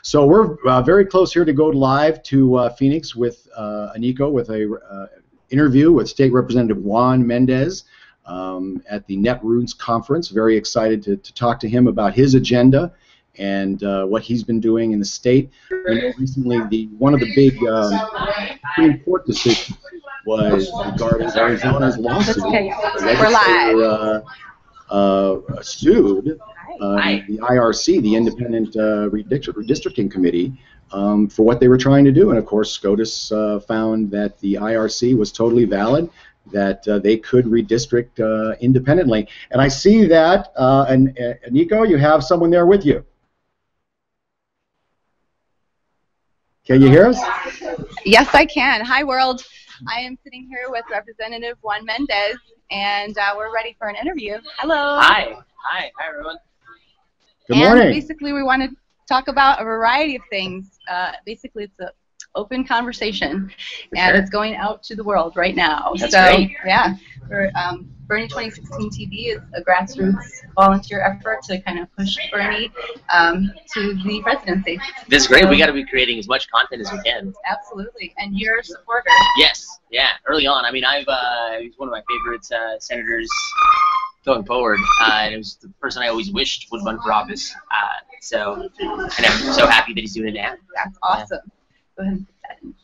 So we're uh, very close here to go live to uh, Phoenix with uh, Eniko with a uh, interview with State Representative Juan Mendez um, at the Netroots conference. Very excited to, to talk to him about his agenda and uh, what he's been doing in the state. You know, recently, the one of the big um, Supreme Court decisions was regarding Arizona's lawsuit. We're live. Uh, uh, sued um, the IRC, the Independent uh, Redistricting Committee, um, for what they were trying to do. And of course, SCOTUS uh, found that the IRC was totally valid, that uh, they could redistrict uh, independently. And I see that, uh, and uh, Nico, you have someone there with you. Can you hear us? Yes, I can. Hi, world. I am sitting here with Representative Juan Mendez, and uh, we're ready for an interview. Hello. Hi. Hi. Hi, everyone. Good and morning. basically, we want to talk about a variety of things. Uh, basically, it's an open conversation, and it's going out to the world right now. That's so, great. yeah, for, um, Bernie 2016 TV is a grassroots volunteer effort to kind of push Bernie um, to the presidency. This is great. We got to be creating as much content as we can. Absolutely, and you're a supporter. Yes. Yeah. Early on. I mean, I've uh, he's one of my favorite uh, senators going forward, uh, and it was the person I always wished would run for office. Uh, so, and I'm so happy that he's doing it now. That's awesome. Go ahead and put that in.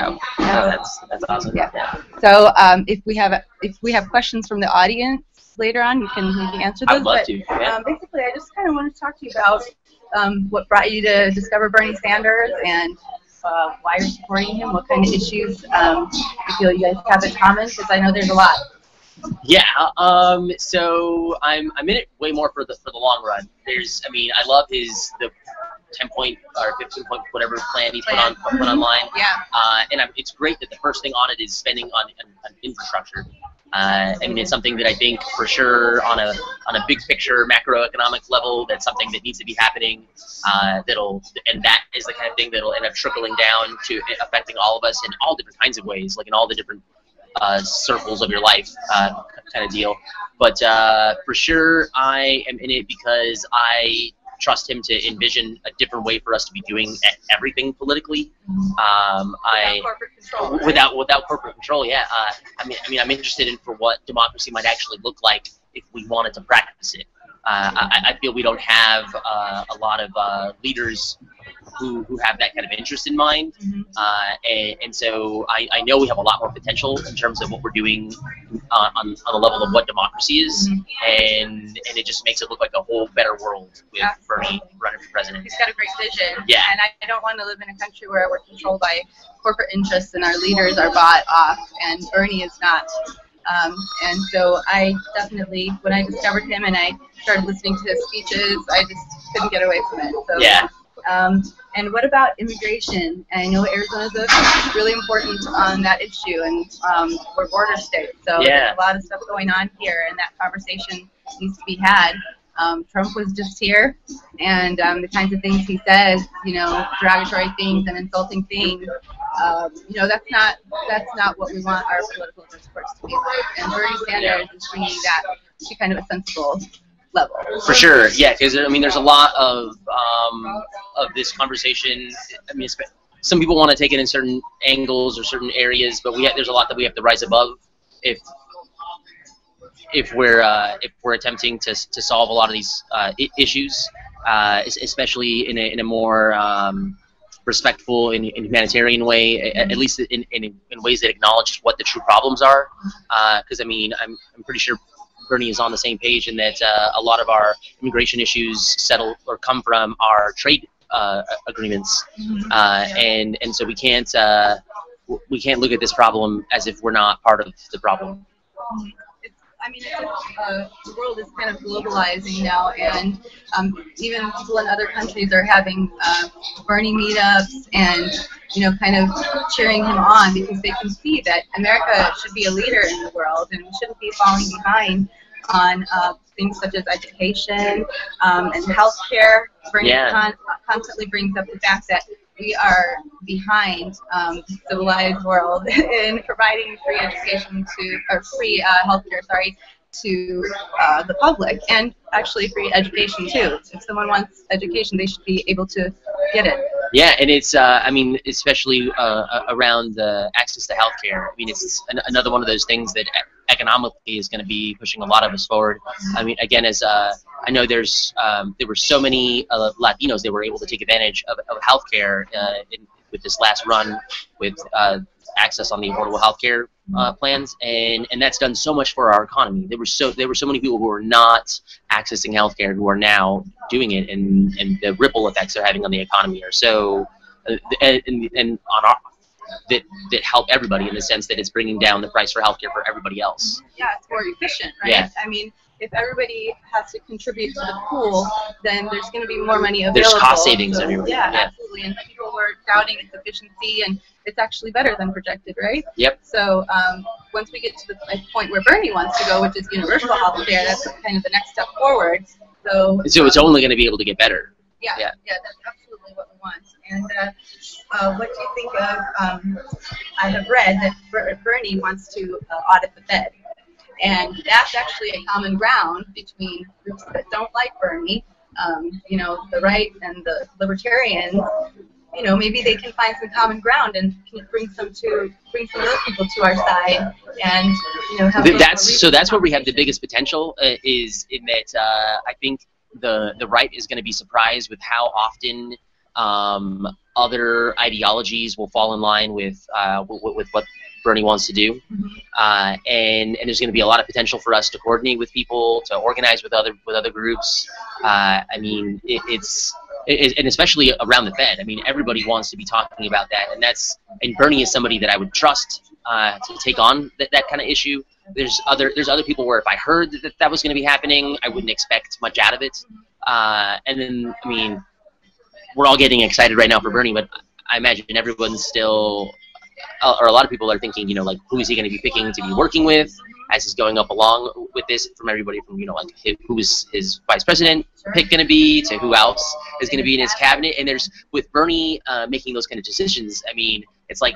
Oh, oh, that's that's awesome. Yeah. So um, if we have if we have questions from the audience later on, you can maybe answer I'd love but, to. Yeah. Um, basically, I just kind of want to talk to you about um, what brought you to discover Bernie Sanders and uh, why you're supporting him. What kind of issues um, you feel you guys have in common? Because I know there's a lot. Yeah. Um. So I'm I'm in it way more for the for the long run. There's. I mean, I love his the 10 point or 15 point whatever plan he's put on put online. Yeah. Uh, and I'm, it's great that the first thing on it is spending on, on, on infrastructure. Uh, I mean, it's something that I think for sure on a on a big picture macroeconomic level, that's something that needs to be happening. Uh, that'll and that is the kind of thing that'll end up trickling down to affecting all of us in all different kinds of ways, like in all the different uh, circles of your life, uh, kind of deal. But uh, for sure, I am in it because I trust him to envision a different way for us to be doing everything politically. Um, I right? without without corporate control, yeah. Uh, I mean, I mean, I'm interested in for what democracy might actually look like if we wanted to practice it. Uh, I, I feel we don't have uh, a lot of uh, leaders who, who have that kind of interest in mind, Mhm. uh, and, and so I, I know we have a lot more potential in terms of what we're doing on, on, on the level of what democracy is, Mhm. and and it just makes it look like a whole better world with Bernie running for president. He's got a great vision. Yeah. And I, I don't want to live in a country where we're controlled by corporate interests and our leaders are bought off, and Bernie is not. Um, and so I definitely, when I discovered him and I started listening to his speeches, I just couldn't get away from it. So, Yeah. Um, and what about immigration? I know Arizona's a, really important on that issue, and um, we're border state, so Yeah. there's a lot of stuff going on here, and that conversation needs to be had. Um, Trump was just here, and um, the kinds of things he says, you know, derogatory things and insulting things, um, you know, that's not that's not what we want our political discourse to be like. And Bernie Sanders is bringing that to kind of a sensible level. For sure, yeah, because I mean, there's a lot of um, of this conversation. I mean, some people want to take it in certain angles or certain areas, but we have, there's a lot that we have to rise above if if we're uh, if we're attempting to, to solve a lot of these uh, issues, uh, especially in a, in a more um, respectful and, humanitarian way, a- at least in, in, in ways that acknowledge what the true problems are. Because I mean, I'm, I'm pretty sure Bernie is on the same page in that uh, a lot of our immigration issues settle or come from our trade uh, agreements, uh, and and so we can't uh, we can't look at this problem as if we're not part of the problem. It's, I mean, it's, uh, the world is kind of globalizing now, and um, even people in other countries are having uh, Bernie meetups and, you know, kind of cheering him on because they can see that America should be a leader in the world and we shouldn't be falling behind on uh, things such as education um, and healthcare. Bernie Yeah. con- constantly brings up the fact that we are behind um, the civilized world in providing free education to, or free uh, healthcare, sorry, to uh, the public, and actually free education too. If someone wants education, they should be able to get it. Yeah, and it's uh, I mean, especially uh, around the access to healthcare. I mean, it's an, another one of those things that economically is going to be pushing a lot of us forward. I mean, again, as uh, I know, there's um, there were so many uh, Latinos that were able to take advantage of, of healthcare uh, in, with this last run with uh, access on the affordable healthcare uh, plans, and and that's done so much for our economy. There were so there were so many people who were not accessing healthcare who are now doing it, and and the ripple effects they're having on the economy are so. Uh, and, and on our that that help everybody in the sense that it's bringing down the price for healthcare for everybody else. Yeah, it's more efficient, right? Yeah. I mean, if everybody has to contribute to the pool, then there's going to be more money available. There's cost savings so, everywhere. Yeah, Yeah. absolutely. And people were doubting its efficiency, and it's actually better than projected, right? Yep. So um, once we get to the point where Bernie wants to go, which is universal health care, that's kind of the next step forward. So, So it's only going to be able to get better. yeah, yeah. yeah, that's absolutely what we want. And uh, uh, what do you think of? Um, I have read that Bernie wants to uh, audit the Fed, and that's actually a common ground between groups that don't like Bernie, um, you know, the right and the libertarians. You know, maybe they can find some common ground and can bring some to bring some of those people to our side, and you know, have Th- a- a that's so that's where we have the biggest potential uh, is in that uh, I think the the right is going to be surprised with how often um, other ideologies will fall in line with uh, with, with what Bernie wants to do, Mhm. uh, and and there's going to be a lot of potential for us to coordinate with people, to organize with other with other groups. Uh, I mean, it, it's it, and especially around the Fed. I mean, everybody wants to be talking about that, and that's and Bernie is somebody that I would trust uh, to take on that, that kind of issue. There's other there's other people where if I heard that that was going to be happening, I wouldn't expect much out of it. Uh, and then I mean, we're all getting excited right now for Bernie, but I imagine everyone's still, uh, or a lot of people are thinking, you know, like who is he going to be picking to be working with as he's going up along with this? From everybody from you know like who is his vice president pick going to be to who else is going to be in his cabinet. And there's with Bernie uh, making those kind of decisions. I mean, it's like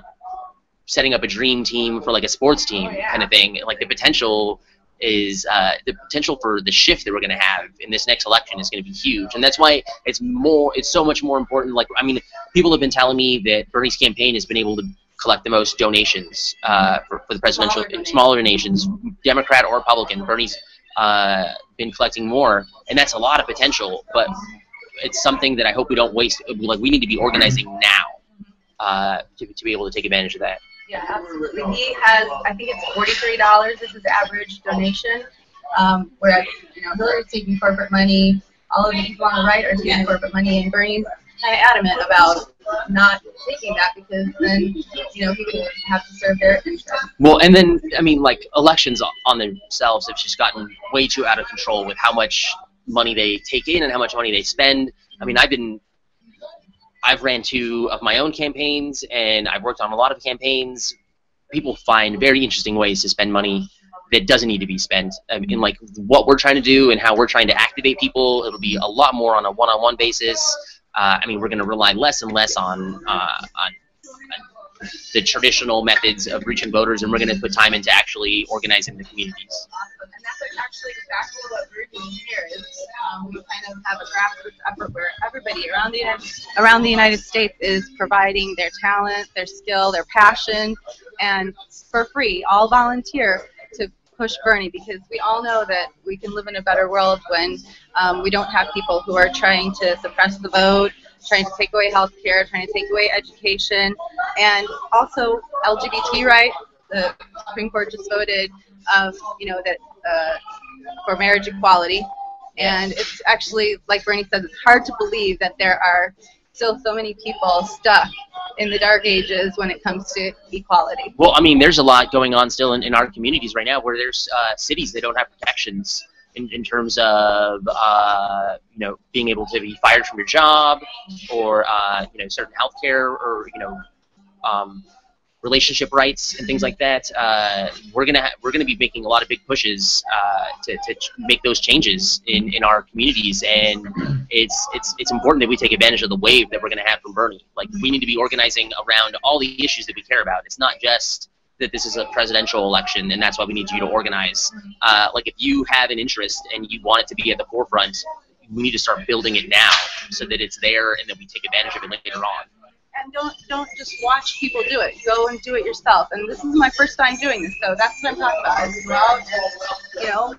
setting up a dream team for like a sports team kind of thing. Like the potential is uh, the potential for the shift that we're going to have in this next election is going to be huge, and that's why it's more. It's so much more important. Like I mean, people have been telling me that Bernie's campaign has been able to collect the most donations uh, for, for the presidential Smaller donations. smaller donations, Democrat or Republican. Bernie's uh, been collecting more, and that's a lot of potential. But it's something that I hope we don't waste. Like we need to be organizing now uh, to, to be able to take advantage of that. Yeah, absolutely. He has, I think it's forty-three dollars is his average donation. Um, whereas, you know, Hillary's taking corporate money. All of the people on the right are taking corporate money, and Bernie's kind of adamant about not taking that because then, you know, he would have to serve their interests. Well, and then I mean, like elections on themselves have just gotten way too out of control with how much money they take in and how much money they spend. I mean, I've been, I've ran two of my own campaigns, and I've worked on a lot of campaigns. People find very interesting ways to spend money that doesn't need to be spent. I mean, like what we're trying to do and how we're trying to activate people, it'll be a lot more on a one-on-one basis. Uh, I mean, we're going to rely less and less on, uh, on the traditional methods of reaching voters, and we're going to put time into actually organizing the communities. Actually exactly what we're doing here. Is um, we kind of have a grassroots effort where everybody around the United, around the United States is providing their talent, their skill, their passion, and for free, all volunteer to push Bernie because we all know that we can live in a better world when um, we don't have people who are trying to suppress the vote, trying to take away health care, trying to take away education, and also LGBT rights. The Supreme Court just voted, you know, that uh, for marriage equality, and it's actually, like Bernie says, it's hard to believe that there are still so many people stuck in the dark ages when it comes to equality. Well, I mean, there's a lot going on still in, in our communities right now where there's uh, cities that don't have protections in, in terms of, uh, you know, being able to be fired from your job or, uh, you know, certain health care or, you know, um, relationship rights and things like that. Uh, we're gonna ha- we're gonna be making a lot of big pushes uh, to, to make those changes in, in our communities, and it's it's it's important that we take advantage of the wave that we're gonna have from Bernie. Like we need to be organizing around all the issues that we care about. It's not just that this is a presidential election and that's why we need you to organize. Uh, like if you have an interest and you want it to be at the forefront, we need to start building it now so that it's there and that we take advantage of it later on. And don't don't just watch people do it. Go and do it yourself. And this is my first time doing this, so that's what I'm talking about. Is go you know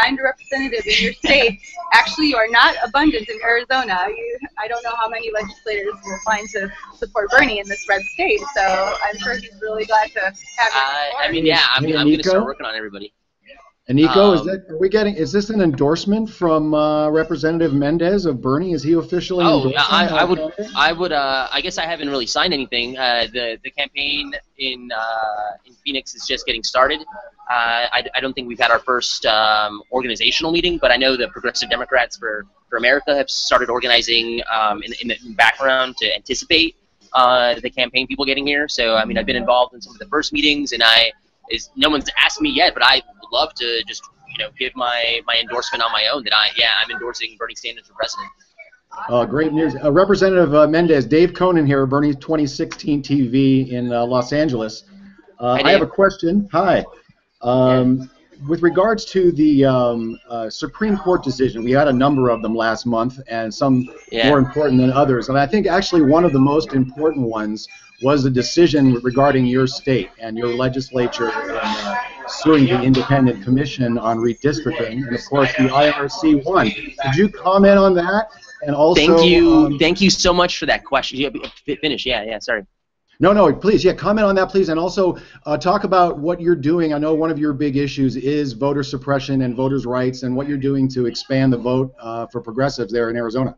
find a representative in your state. Actually, you are not abundant in Arizona. You, I don't know how many legislators will find to support Bernie in this red state. So I'm sure he's really glad to have you. Uh, I mean, yeah, I'm, I'm going to start working on everybody. And Nico, is Um, that are we getting? Is this an endorsement from uh, Representative Mendez of Bernie? Is he officially? Oh, yeah, I, I would. I would, uh, I guess I haven't really signed anything. Uh, the the campaign in uh, in Phoenix is just getting started. Uh, I, I don't think we've had our first um, organizational meeting, but I know the Progressive Democrats for, for America have started organizing um, in, in the background to anticipate uh, the campaign people getting here. So I mean, I've been involved in some of the first meetings, and I is no one's asked me yet, but I love to just you know give my my endorsement on my own that I yeah I'm endorsing Bernie Sanders for president. Uh, great news. Uh, Representative uh, Mendez, Dave Conan here, Bernie 2016 TV in uh, Los Angeles. Uh, Hi, I have a question. Hi. Um, With regards to the um, uh, Supreme Court decision, we had a number of them last month, and some Yeah. more important than others. And I think actually one of the most important ones was the decision regarding your state and your legislature and, uh, suing the independent commission on redistricting. And of course, the IRC won. Could you comment on that? And also, Thank you, um, thank you so much for that question. Yeah, finish. Yeah, yeah. Sorry. no, no, please, yeah, comment on that, please, and also uh, talk about what you're doing. I know one of your big issues is voter suppression and voters' rights, and what you're doing to expand the vote uh, for progressives there in Arizona.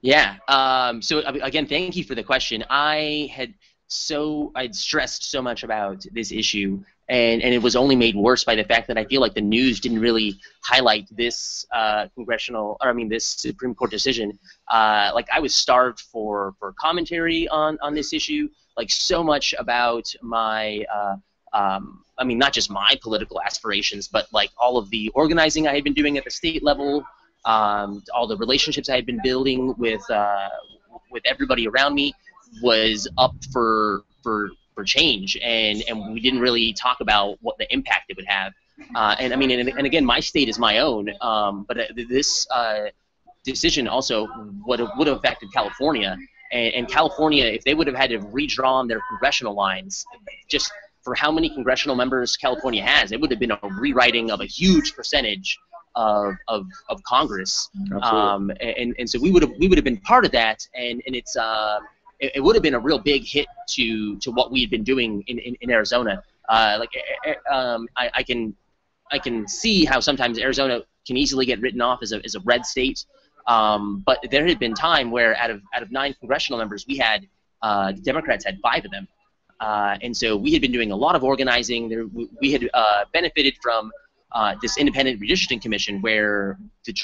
Yeah. Um, so again, thank you for the question. I had so I'd stressed so much about this issue, and and it was only made worse by the fact that I feel like the news didn't really highlight this uh, congressional, or I mean, this Supreme Court decision. Uh, like I was starved for for commentary on on this issue. Like so much about my. Uh, um, I mean, not just my political aspirations, but like all of the organizing I had been doing at the state level, um, all the relationships I had been building with uh, with everybody around me was up for for for change, and and we didn't really talk about what the impact it would have. Uh, and I mean, and, and again, my state is my own, um, but uh, this uh, decision also would have, would have affected California, and, and California, if they would have had to redrawn their congressional lines, just for how many congressional members California has, it would have been a rewriting of a huge percentage of, of, of Congress. Um, and, and so we would have we would have been part of that, and, and it's uh, it, it would have been a real big hit to to what we had been doing in, in, in Arizona. Uh, like eh, eh, um, I, I can I can see how sometimes Arizona can easily get written off as a, as a red state. Um, but there had been time where out of out of nine congressional members, we had uh, the Democrats had five of them, uh, and so we had been doing a lot of organizing. There, we, we had uh, benefited from uh, this independent redistricting commission, where the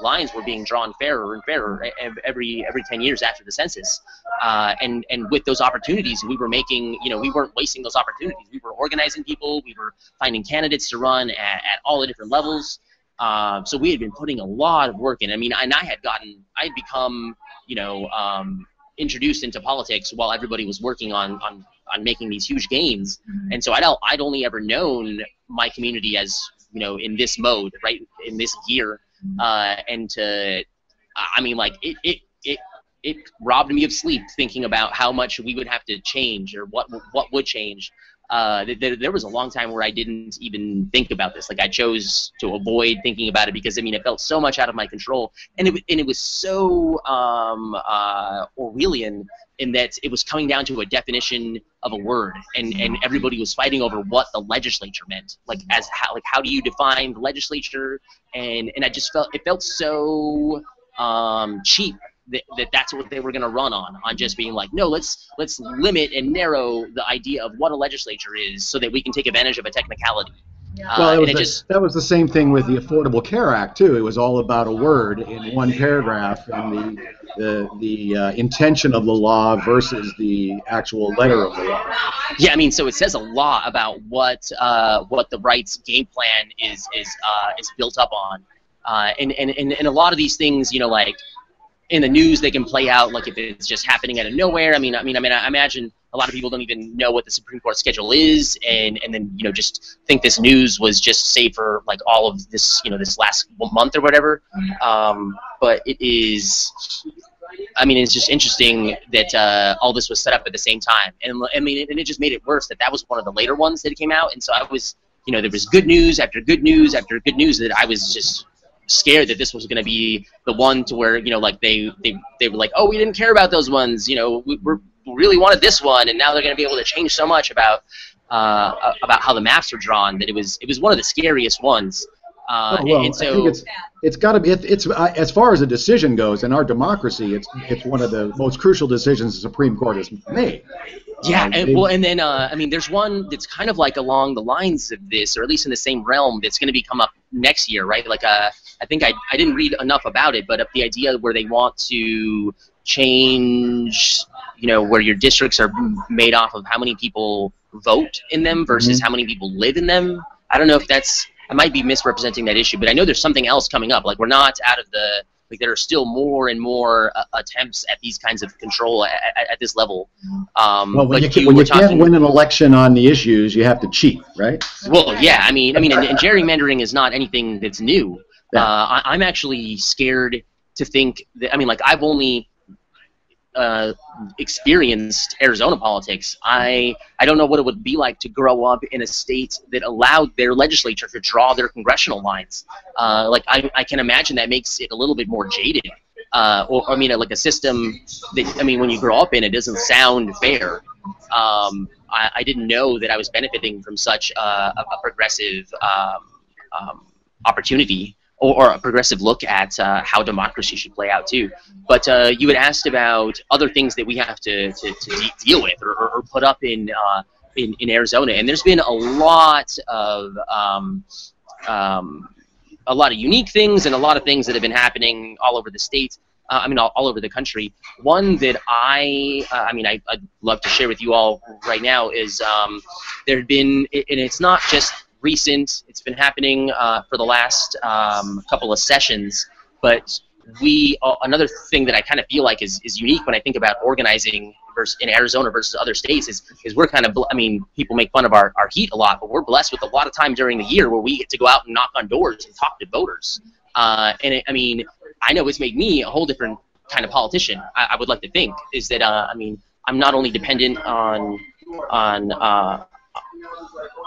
lines were being drawn fairer and fairer every every ten years after the census, uh, and and with those opportunities, we were making you know we weren't wasting those opportunities. We were organizing people. We were finding candidates to run at, at all the different levels. Uh, so we had been putting a lot of work in. I mean, and I had gotten, I had become, you know, um, introduced into politics while everybody was working on on, on making these huge gains. And so I'd I'd only ever known my community as you know in this mode, right, in this gear, uh, and to, I mean, like it it it. It robbed me of sleep thinking about how much we would have to change or what what would change uh, th- th- there was a long time where I didn't even think about this. Like I chose to avoid thinking about it because I mean it felt so much out of my control, and it and it was so um, uh, Orwellian in that it was coming down to a definition of a word, and and everybody was fighting over what the legislature meant. Like as how like how do you define the legislature? And and I just felt it felt so um, cheap that, that that's what they were going to run on on just being like no let's let's limit and narrow the idea of what a legislature is so that we can take advantage of a technicality uh, well, it and was it the- just that was the same thing with the Affordable Care Act too. It was all about a word in one paragraph, and the the the uh, intention of the law versus the actual letter of the law. yeah i mean so it says a lot about what uh, what the rights game plan is is uh, is built up on uh, and, and, and, and a lot of these things you know like in the news they can play out like if it's just happening out of nowhere. I mean i mean i mean i imagine a lot of people don't even know what the supreme court schedule is and and then you know just think this news was just say for like all of this you know this last month or whatever. Um, but it is I mean, it's just interesting that uh, all this was set up at the same time, and I mean, and it just made it worse that that was one of the later ones that came out, and so I was, you know, there was good news after good news after good news that I was just scared that this was going to be the one to where you know, like they they they were like, oh, we didn't care about those ones, you know, we, we really wanted this one, and now they're going to be able to change so much about uh, about how the maps are drawn that it was it was one of the scariest ones. Uh, oh, well, and so I think it's it's got to be it, it's uh, as far as a decision goes in our democracy, it's it's one of the most crucial decisions the Supreme Court has made. Yeah, um, and, well, and then uh, I mean, there's one that's kind of like along the lines of this, or at least in the same realm, that's going to be come up next year, right? Like, uh, I think I, I didn't read enough about it, but the idea where they want to change, you know, where your districts are made off of how many people vote in them versus mm-hmm. how many people live in them. I don't know if that's I might be misrepresenting that issue, but I know there's something else coming up. Like we're not out of the like there are still more and more uh, attempts at these kinds of control at, at, at this level. Um, well, when you, can, when you can't win an election on the issues, you have to cheat, right? Well, yeah. I mean, I mean, and, and gerrymandering is not anything that's new. Yeah. Uh, I, I'm actually scared to think that. I mean, like I've only uh, experienced Arizona politics. I I don't know what it would be like to grow up in a state that allowed their legislature to draw their congressional lines. Uh, like I, I can imagine that makes it a little bit more jaded. Uh, or I mean, like a system that I mean, when you grow up in, it doesn't sound fair. Um, I, I didn't know that I was benefiting from such a, a progressive um, um, opportunity or, or a progressive look at uh, how democracy should play out too. But uh, you had asked about other things that we have to, to, to de deal with or, or, put up in, uh, in, in Arizona, and there's been a lot of um, um, a lot of unique things and a lot of things that have been happening all over the state. Uh, I mean, all, all, over the country. One that I, uh, I mean, I, would love to share with you all right now is um, there had been, and it's not just recent. It's been happening uh, for the last um, couple of sessions. But we uh, another thing that I kind of feel like is, is unique when I think about organizing versus in Arizona versus other states is is we're kind of I mean people make fun of our, our heat a lot, but we're blessed with a lot of time during the year where we get to go out and knock on doors and talk to voters. Uh, and it, I mean I know it's made me a whole different kind of politician. I, I would like to think is that uh, I mean I'm not only dependent on on uh,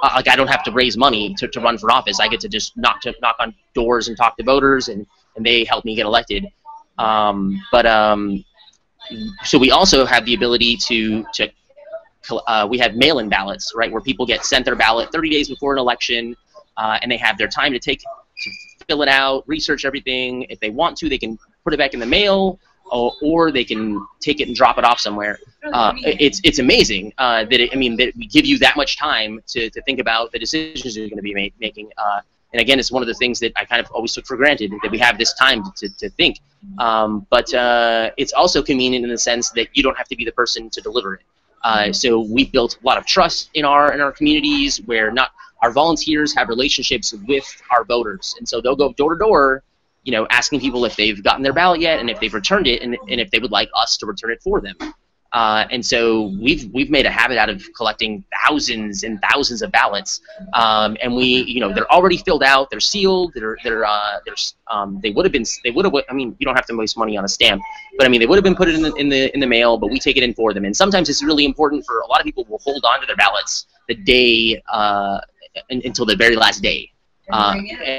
uh, like I don't have to raise money to, to run for office. I get to just knock to knock on doors and talk to voters, and, and they help me get elected. Um, but um, so we also have the ability to to uh, we have mail-in ballots, right, where people get sent their ballot 30 days before an election, uh, and they have their time to take to fill it out, research everything. If they want to, they can put it back in the mail, or, or they can take it and drop it off somewhere. Uh, it's it's amazing uh, that it, I mean that we give you that much time to, to think about the decisions you're going to be ma making. Uh, and again, it's one of the things that I kind of always took for granted that we have this time to, to think. Um, but uh, it's also convenient in the sense that you don't have to be the person to deliver it. Uh, so we've built a lot of trust in our in our communities where not our volunteers have relationships with our voters, and so they'll go door to door you know, asking people if they've gotten their ballot yet and if they've returned it and, and if they would like us to return it for them. Uh, and so we've we've made a habit out of collecting thousands and thousands of ballots, um, and we you know they're already filled out, they're sealed, they're they're uh, they're um, they would have been they would have I mean you don't have to waste money on a stamp, but I mean they would have been put in the in the in the mail, but we take it in for them, and sometimes it's really important for a lot of people will hold on to their ballots the day uh, until the very last day, uh,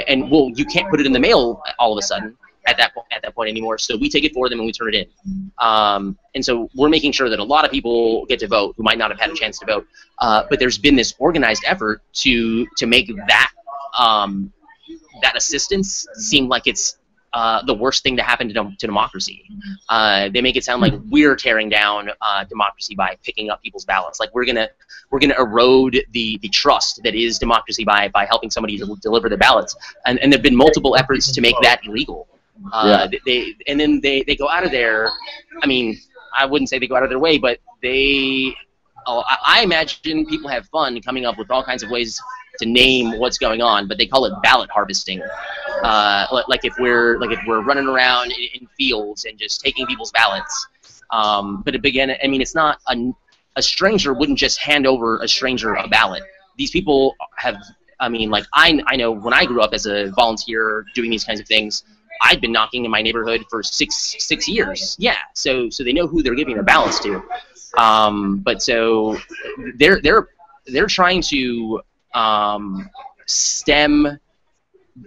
and well, you can't put it in the mail all of a sudden at that at that point anymore. So we take it for them and we turn it in. Um, and so we're making sure that a lot of people get to vote who might not have had a chance to vote. Uh, but there's been this organized effort to to make that um, that assistance seem like it's uh, the worst thing to happen to, to democracy. Uh, they make it sound like we're tearing down uh, democracy by picking up people's ballots. Like we're gonna we're gonna erode the, the trust that is democracy by by helping somebody to deliver the ballots. And and there've been multiple efforts to make that illegal. Uh, yeah. They and then they they go out of there. I mean, I wouldn't say they go out of their way, but they. Oh, I, I imagine people have fun coming up with all kinds of ways to name what's going on, but they call it ballot harvesting. Uh, like if we're like if we're running around in, in fields and just taking people's ballots. Um, but it began. I mean, it's not a, a stranger wouldn't just hand over a stranger a ballot. These people have. I mean, like I I know when I grew up as a volunteer doing these kinds of things, I'd been knocking in my neighborhood for six six years. Yeah, so so they know who they're giving their ballots to. Um, but so they're they're they're trying to um, stem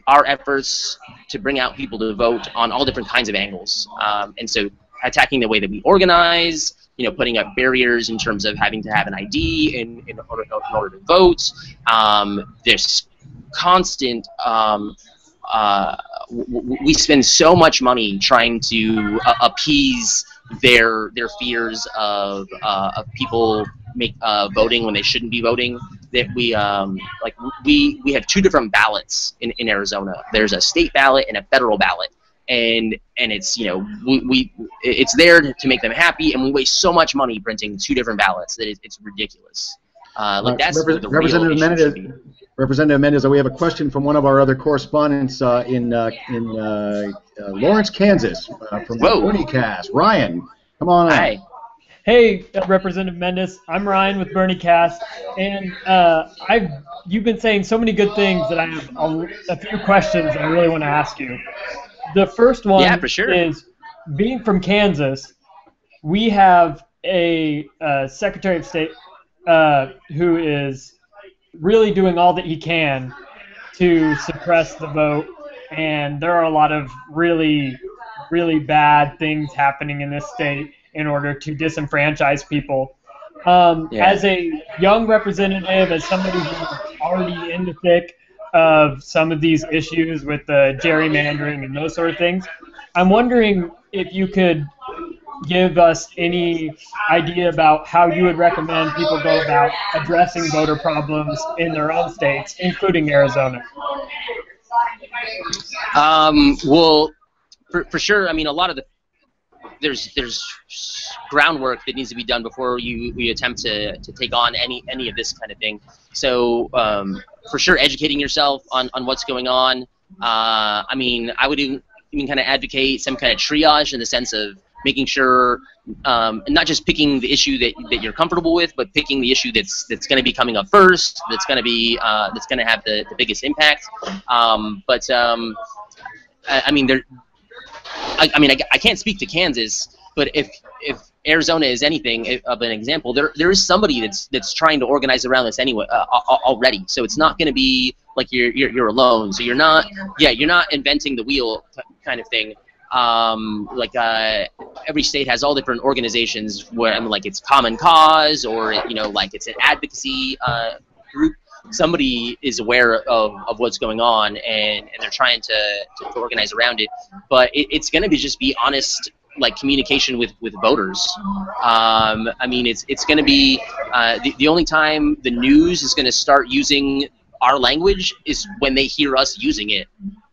our efforts to bring out people to vote on all different kinds of angles. Um, and so attacking the way that we organize, you know, putting up barriers in terms of having to have an ID in, in, order, in order to vote. Um, constant um, uh, we spend so much money trying to uh, appease their their fears of, uh, of people make uh, voting when they shouldn't be voting. That we um, like we we have two different ballots in, in Arizona. There's a state ballot and a federal ballot, and and it's you know we, we it's there to make them happy, and we waste so much money printing two different ballots that it, it's ridiculous. Uh, like that's the Representative Menendez, Representative Menendez, we have a question from one of our other correspondents uh, in uh, in uh, uh, Lawrence, Kansas, uh, from Whoa. Cast. Ryan, come on. Hi. Hey, Representative Mendez. I'm Ryan with Bernie Cast, and I've you've been saying so many good things that I have a, a few questions I really want to ask you. The first one yeah, for sure. is being from Kansas, we have a Secretary of State uh, who is really doing all that he can to suppress the vote. And there are a lot of really, really bad things happening in this state in order to disenfranchise people. Um, yeah. As a young representative, as somebody who's already in the thick of some of these issues with the gerrymandering and those sort of things, I'm wondering if you could give us any idea about how you would recommend people go about addressing voter problems in their own states, including Arizona? Um, well, for, for sure. I mean, a lot of the there's there's groundwork that needs to be done before you, you attempt to, to take on any any of this kind of thing. So um, for sure, educating yourself on, on what's going on. Uh, I mean, I would even, even kind of advocate some kind of triage in the sense of making sure um, not just picking the issue that, that you're comfortable with, but picking the issue that's that's going to be coming up first, that's going to be uh, that's going to have the, the biggest impact. Um, but um, I, I, mean, there. I, I mean, I, I can't speak to Kansas, but if if Arizona is anything of an example, there there is somebody that's that's trying to organize around this anyway uh, already. So it's not going to be like you're, you're you're alone. So you're not yeah you're not inventing the wheel kind of thing um, like uh, every state has all different organizations where I mean, like it's common cause or you know like it's an advocacy uh, group somebody is aware of, of what's going on and, and they're trying to, to, organize around it but it, it's going to be just be honest like communication with with voters um, i mean it's it's going to be uh, the, the only time the news is going to start using our language is when they hear us using it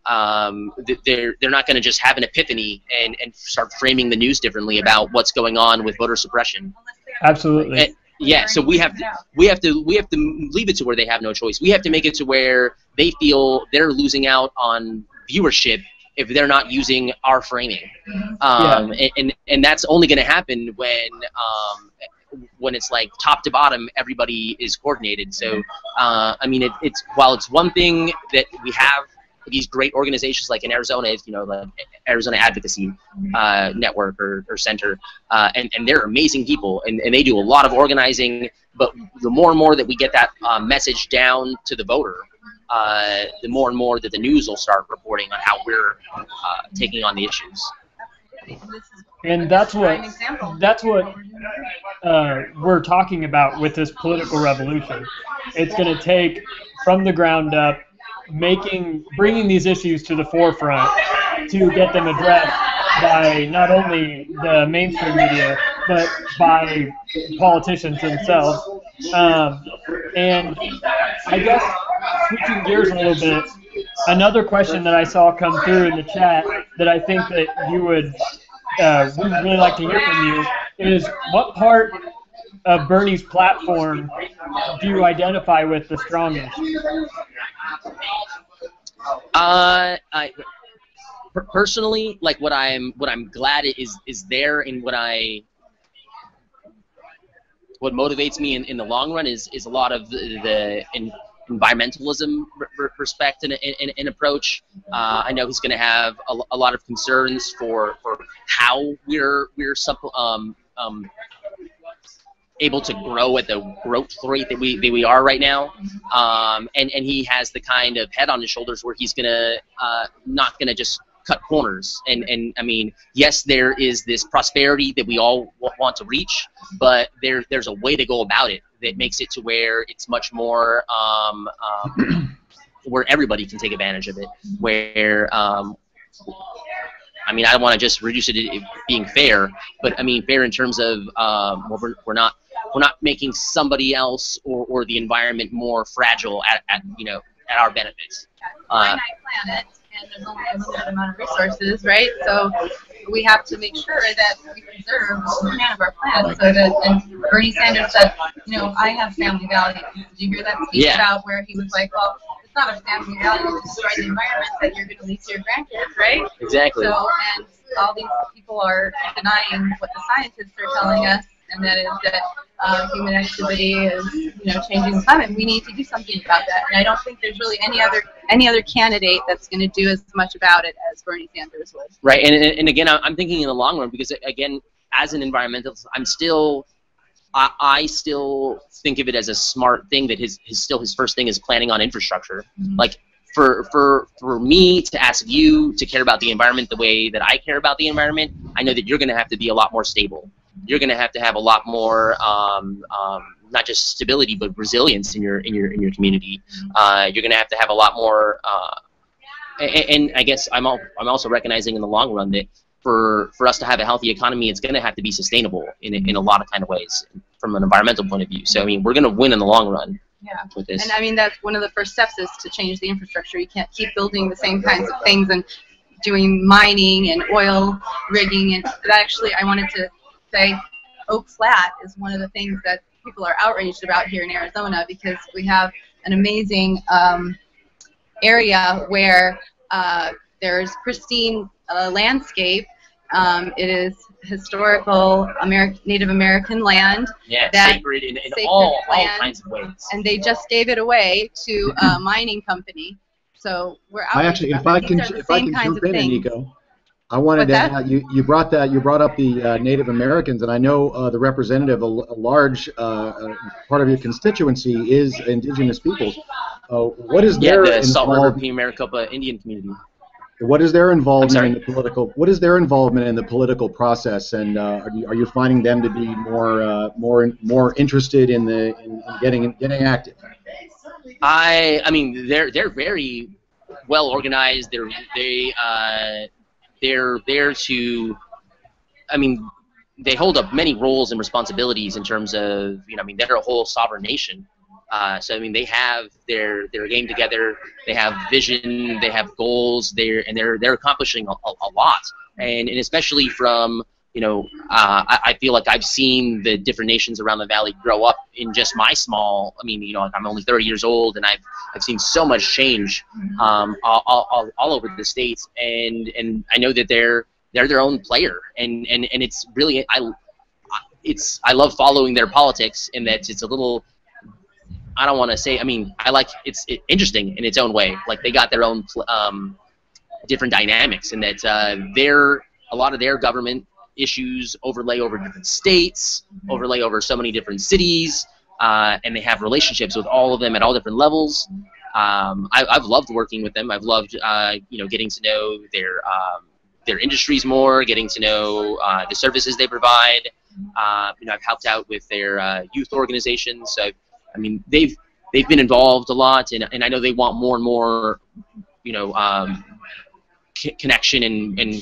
um, they're they're not going to just have an epiphany and, and start framing the news differently about what's going on with voter suppression. Absolutely. And, yeah, so we have to we have to we have to leave it to where they have no choice. We have to make it to where they feel they're losing out on viewership if they're not using our framing, um, yeah. and, and, and that's only going to happen when um, when it's like top to bottom, everybody is coordinated. So, uh, I mean, it, it's while it's one thing that we have these great organizations like in Arizona, you know, the Arizona Advocacy uh, Network or, or Center, uh, and, and they're amazing people, and, and they do a lot of organizing. But the more and more that we get that uh, message down to the voter, uh, the more and more that the news will start reporting on how we're uh, taking on the issues. And that's what that's what uh, we're talking about with this political revolution. It's going to take from the ground up making bringing these issues to the forefront to get them addressed by not only the mainstream media but by politicians themselves. Um, and I guess switching gears a little bit, another question that I saw come through in the chat that I think that you would uh, we would really like to hear from you is what part of Bernie's platform do you identify with the strongest? Uh, I personally like what I'm what I'm glad is is there and what I what motivates me in, in the long run is is a lot of the, the environmentalism respect and, and, and approach. Uh, I know he's going to have a, a, lot of concerns for, for how we're we're um, um, able to grow at the growth rate that we that we are right now. Um, and and he has the kind of head on his shoulders where he's gonna uh, not gonna just cut corners. And and I mean, yes, there is this prosperity that we all want to reach, but there there's a way to go about it that makes it to where it's much more um, um, where everybody can take advantage of it. Where um, I mean, I don't want to just reduce it to being fair, but I mean fair in terms of um, we're, we're not we're not making somebody else or, or the environment more fragile at, at you know at our benefits. Uh, planet, and there's only a limited amount of resources, right? So we have to make sure that we preserve we of our planet. So that, and Bernie Sanders said, you know, I have family values. Did you hear that speech yeah. about where he was like, well, it's not a family value to destroy the environment that you're going to leave to your grandkids, right? Exactly. So, and all these people are denying what the scientists are telling us and that is that uh, human activity is you know changing the climate. We need to do something about that, and I don't think there's really any other any other candidate that's going to do as much about it as Bernie Sanders would. Right, and and again, I'm thinking in the long run because again, as an environmentalist, I'm still. I, I still think of it as a smart thing that his, his still his first thing is planning on infrastructure. Mm-hmm. Like for for for me to ask you to care about the environment the way that I care about the environment, I know that you're going to have to be a lot more stable you're going to have to have a lot more um, um, not just stability but resilience in your in your in your community. Uh, you're going to have to have a lot more. Uh, and, and, I guess I'm all, I'm also recognizing in the long run that for for us to have a healthy economy, it's going to have to be sustainable in in a lot of kind of ways from an environmental point of view. So I mean, we're going to win in the long run. Yeah. With this. And I mean, that's one of the first steps is to change the infrastructure. You can't keep building the same kinds of things and doing mining and oil rigging and that actually I wanted to say Oak Flat is one of the things that people are outraged about here in Arizona because we have an amazing um, area where uh, there's pristine uh, landscape. Um, it is historical Ameri Native American land. Yeah, that sacred in, in sacred all, land, all kinds of ways. And they just gave it away to a mining company. So we're I actually, if I can, if I can jump in, Nico, I wanted What's to you you brought that you brought up the uh, Native Americans and I know uh, the representative a, a large uh, uh part of your constituency is indigenous peoples. Uh, what is yeah, their the Salt River Maricopa Indian community? What is their involvement in the political? What is their involvement in the political process, and uh, are, you, are you finding them to be more more more interested in the in, in getting getting active? I I mean they're they're very well organized. They're they they're there to, I mean, they hold up many roles and responsibilities in terms of, you know, I mean, they're a whole sovereign nation. Uh, so I mean, they have their their game together. They have vision. They have goals. They're and they're they're accomplishing a, a, a lot. And and especially from you know, uh, I, I, feel like I've seen the different nations around the valley grow up in just my small. I mean, you know, I'm only 30 years old, and I've I've seen so much change um, all, all, all over the states, and and I know that they're they're their own player, and and and it's really I it's I love following their politics, and that it's a little. I don't want to say. I mean, I like it's it, interesting in its own way. Like they got their own um, different dynamics, and that uh, their a lot of their government issues overlay over different states, overlay over so many different cities, uh, and they have relationships with all of them at all different levels. Um, I, have loved working with them. I've loved, uh, you know, getting to know their um, their industries more, getting to know uh, the services they provide. Uh, you know, I've helped out with their uh, youth organizations. So, I mean, they've they've been involved a lot, and, and I know they want more and more, you know, um, connection and, and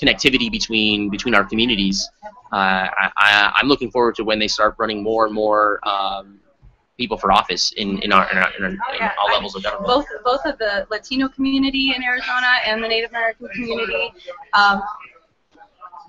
connectivity between between our communities. Uh, I, am looking forward to when they start running more and more um, people for office in, in, our, in, our, in, our, in all levels of government. Both both of the Latino community in Arizona and the Native American community um,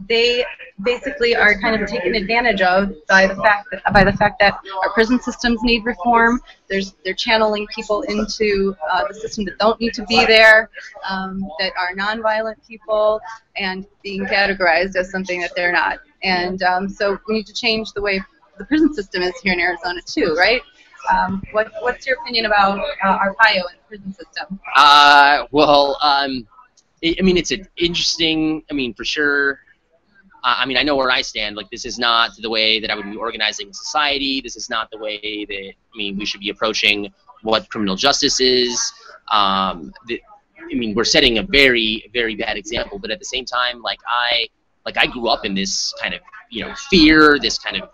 they basically are kind of taken advantage of by the fact that by the fact that our prison systems need reform. There's they're channeling people into uh, the system that don't need to be there, um, that are nonviolent people, and being categorized as something that they're not. And um, so we need to change the way the prison system is here in Arizona too, right? Um, what, what's your opinion about uh, Arpaio and the prison system? Uh, well, um, I mean, it's an interesting. I mean, for sure. I mean, I know where I stand. Like, this is not the way that I would be organizing society. This is not the way that I mean we should be approaching what criminal justice is. Um, the, I mean, we're setting a very, very bad example. But at the same time, like I, like I grew up in this kind of, you know, fear, this kind of,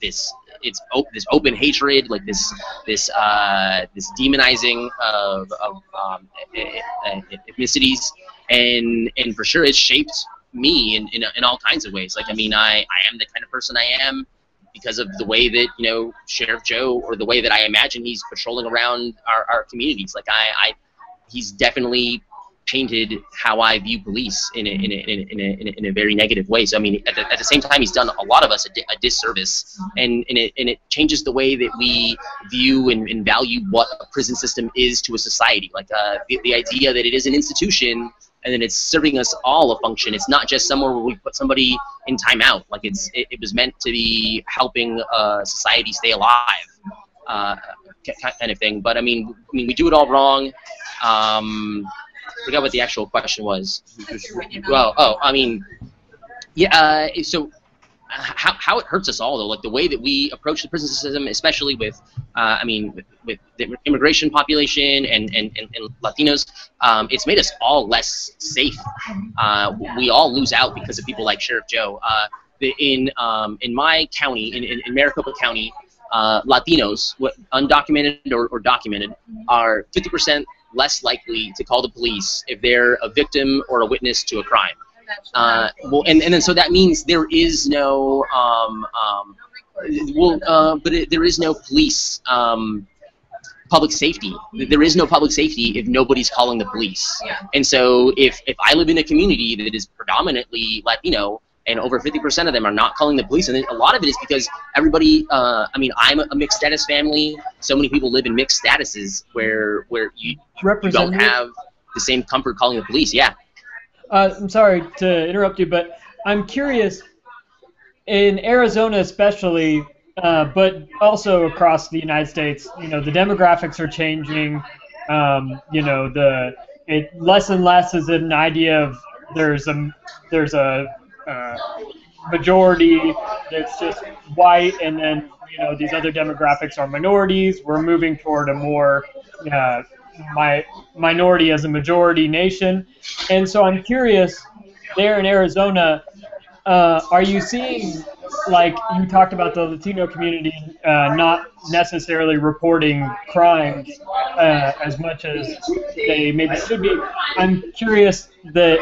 this, it's op- this open hatred, like this, this, uh, this demonizing of, of um, ethnicities, and and for sure, it's shaped me in, in, in all kinds of ways. Like, I mean, I, I am the kind of person I am because of the way that you know Sheriff Joe or the way that I imagine he's patrolling around our, our communities. Like I, I he's definitely painted how I view police in a, in a, in a, in a, in a, very negative way. So I mean, at the, at the same time, he's done a lot of us a, di- a disservice, and, and, it, and it changes the way that we view and, and value what a prison system is to a society. Like uh, the, the idea that it is an institution and then it's serving us all a function. It's not just somewhere where we put somebody in timeout. Like it's it, it was meant to be helping uh, society stay alive, uh, kind of thing. But I mean, I mean, we do it all wrong. Um, forgot what the actual question was. Well, oh, I mean, yeah. Uh, so how, how it hurts us all though, like the way that we approach the prison system, especially with, uh, I mean, with, with, the immigration population and, and, and, and Latinos, um, it's made us all less safe. Uh, we all lose out because of people like Sheriff Joe. Uh, the, in um, in my county, in, in, in Maricopa County, uh, Latinos, what, undocumented or, or documented, are 50% less likely to call the police if they're a victim or a witness to a crime. Uh, well, and, and then so that means there is no, um, um, well, uh, but it, there is no police um, public safety. There is no public safety if nobody's calling the police. And so if, if I live in a community that is predominantly Latino, and over 50% of them are not calling the police. And a lot of it is because everybody, uh, I mean, I'm a mixed status family. So many people live in mixed statuses where where you, you don't have the same comfort calling the police. Yeah. Uh, I'm sorry to interrupt you, but I'm curious. In Arizona, especially, uh, but also across the United States, you know, the demographics are changing. Um, you know, the it less and less is an idea of there's a there's a uh, majority that's just white, and then you know these other demographics are minorities. We're moving toward a more uh, my minority as a majority nation. And so I'm curious, there in Arizona, uh, are you seeing, like you talked about the Latino community uh, not necessarily reporting crimes uh, as much as they maybe should be? I'm curious that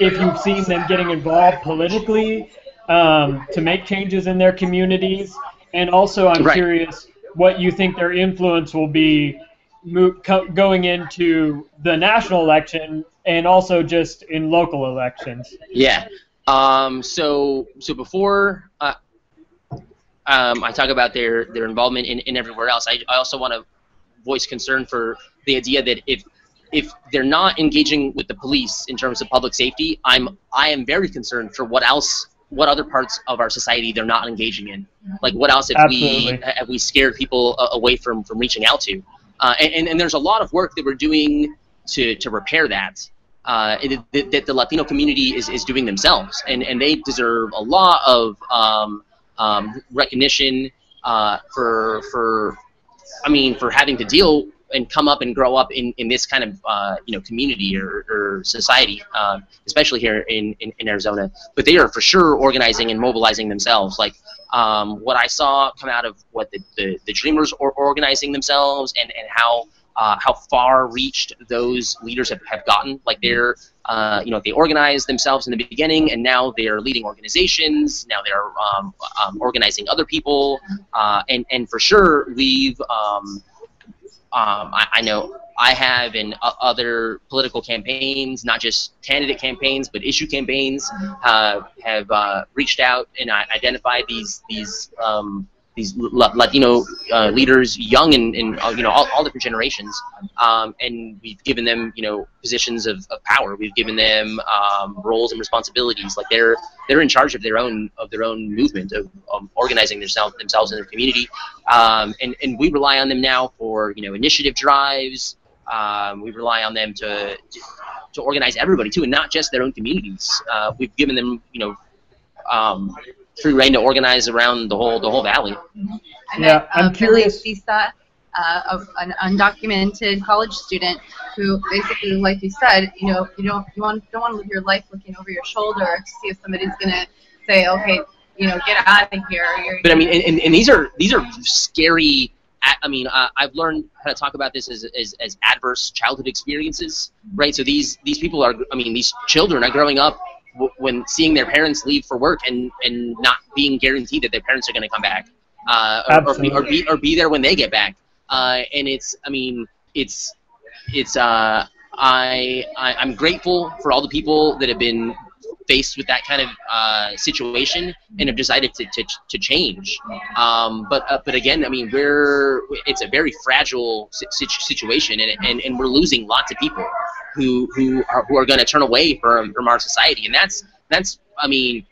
if you've seen them getting involved politically um, to make changes in their communities, and also I'm right. curious what you think their influence will be going into the national election and also just in local elections? Yeah. Um, so so before uh, um, I talk about their their involvement in, in everywhere else, I, I also want to voice concern for the idea that if if they're not engaging with the police in terms of public safety, I'm I am very concerned for what else what other parts of our society they're not engaging in. Like what else have Absolutely. we have we scared people away from from reaching out to? Uh, and, and there's a lot of work that we're doing to, to repair that. Uh, that, that, the Latino community is, is doing themselves, and, and they deserve a lot of um, um, recognition uh, for for I mean for having to deal and come up and grow up in, in this kind of uh, you know community or, or society, uh, especially here in, in, in, Arizona. But they are for sure organizing and mobilizing themselves. Like um, what I saw come out of what the, the, the Dreamers are organizing themselves and, and how uh, how far reached those leaders have, have gotten. Like they're, uh, you know, they organized themselves in the beginning, and now they're leading organizations. Now they're um, um, organizing other people, uh, and and for sure we've um, um, I, I, know I have in other political campaigns, not just candidate campaigns, but issue campaigns, uh, have uh, reached out and identified these these um, these Latino uh, leaders, young and, and uh, you know all, all different generations, um, and we've given them you know positions of, of power. We've given them um, roles and responsibilities. Like they're they're in charge of their own of their own movement of organizing themselves themselves in their community, um, and and we rely on them now for you know initiative drives. Um, we rely on them to, to, to organize everybody too, and not just their own communities. Uh, we've given them you know um, free reign to organize around the whole the whole valley. I met, I'm uh, curious. Visa, uh, an undocumented college student who basically, like you said, you know, you don't you want don't want to live your life looking over your shoulder to see if somebody's gonna say, okay, you know, get out of here. You're, but I mean, and, and these are these are scary. I mean, uh, I've learned how to talk about this as, as, as adverse childhood experiences, right? So these these people are, I mean, these children are growing up when seeing their parents leave for work and and not being guaranteed that their parents are going to come back, uh, or, or, be, or be or be there when they get back. Uh, and it's, I mean, it's it's uh, I, I I'm grateful for all the people that have been faced with that kind of uh, situation and have decided to, to, to change. Um, but uh, but again, I mean, we're it's a very fragile situation, and, and, and we're losing lots of people who who are who are going to turn away from from our society, and that's that's I mean.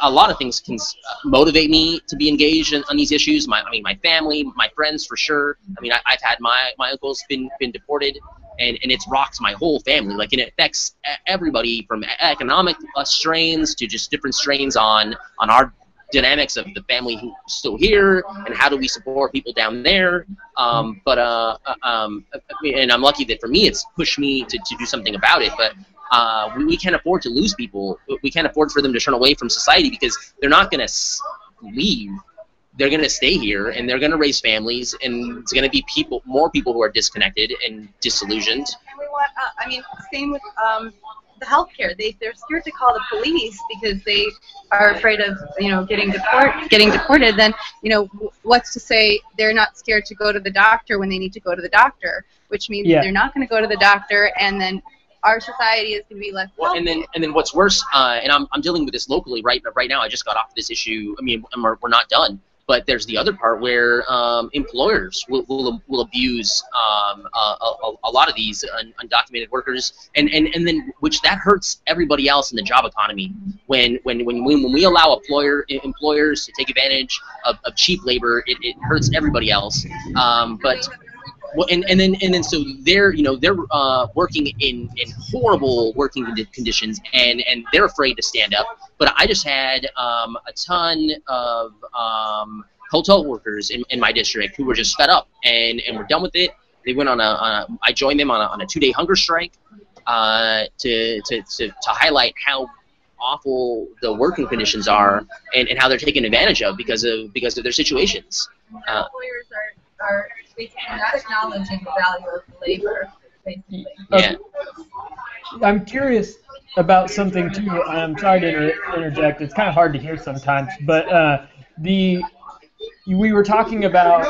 A, lot of things can uh, motivate me to be engaged in, on these issues. My, I mean, my family, my friends, for sure. I mean, I, I've had my my uncles been been deported, and, and it's rocked my whole family. Like, and it affects everybody from economic uh, strains to just different strains on on our dynamics of the family who's still here and how do we support people down there. Um, but uh, uh um, and I'm lucky that for me it's pushed me to, to do something about it. But uh, we, we can't afford to lose people. We can't afford for them to turn away from society because they're not going to leave they're going to stay here and they're going to raise families and it's going to be people more people who are disconnected and disillusioned and we want, uh, i mean same with um, the healthcare they they're scared to call the police because they are afraid of you know getting deport getting deported then you know what's to say they're not scared to go to the doctor when they need to go to the doctor which means yeah. they're not going to go to the doctor and then our society is going to be less. Well, and then and then what's worse, uh, and I'm, I'm dealing with this locally right but right now. I just got off this issue. I mean, we're, we're not done. But there's the other part where um, employers will, will, will abuse um, a, a, a, lot of these un, undocumented workers, and, and, and then which that hurts everybody else in the job economy. When when when we, when we allow employer employers to take advantage of, of cheap labor, it, it hurts everybody else. Um, but well, and, and then and then so they're you know they're uh, working in, in horrible working conditions and and they're afraid to stand up but I just had um, a ton of um, hotel workers in, in my district who were just fed up and, and were done with it. They went on a, on a I joined them on a, on a two-day hunger strike uh, to, to, to, to highlight how awful the working conditions are and, and how they're taken advantage of because of because of their situations. Uh, are not acknowledging the value of labor. Basically. Yeah. I'm curious about something too. I'm sorry to inter- interject. It's kind of hard to hear sometimes, but uh, the we were talking about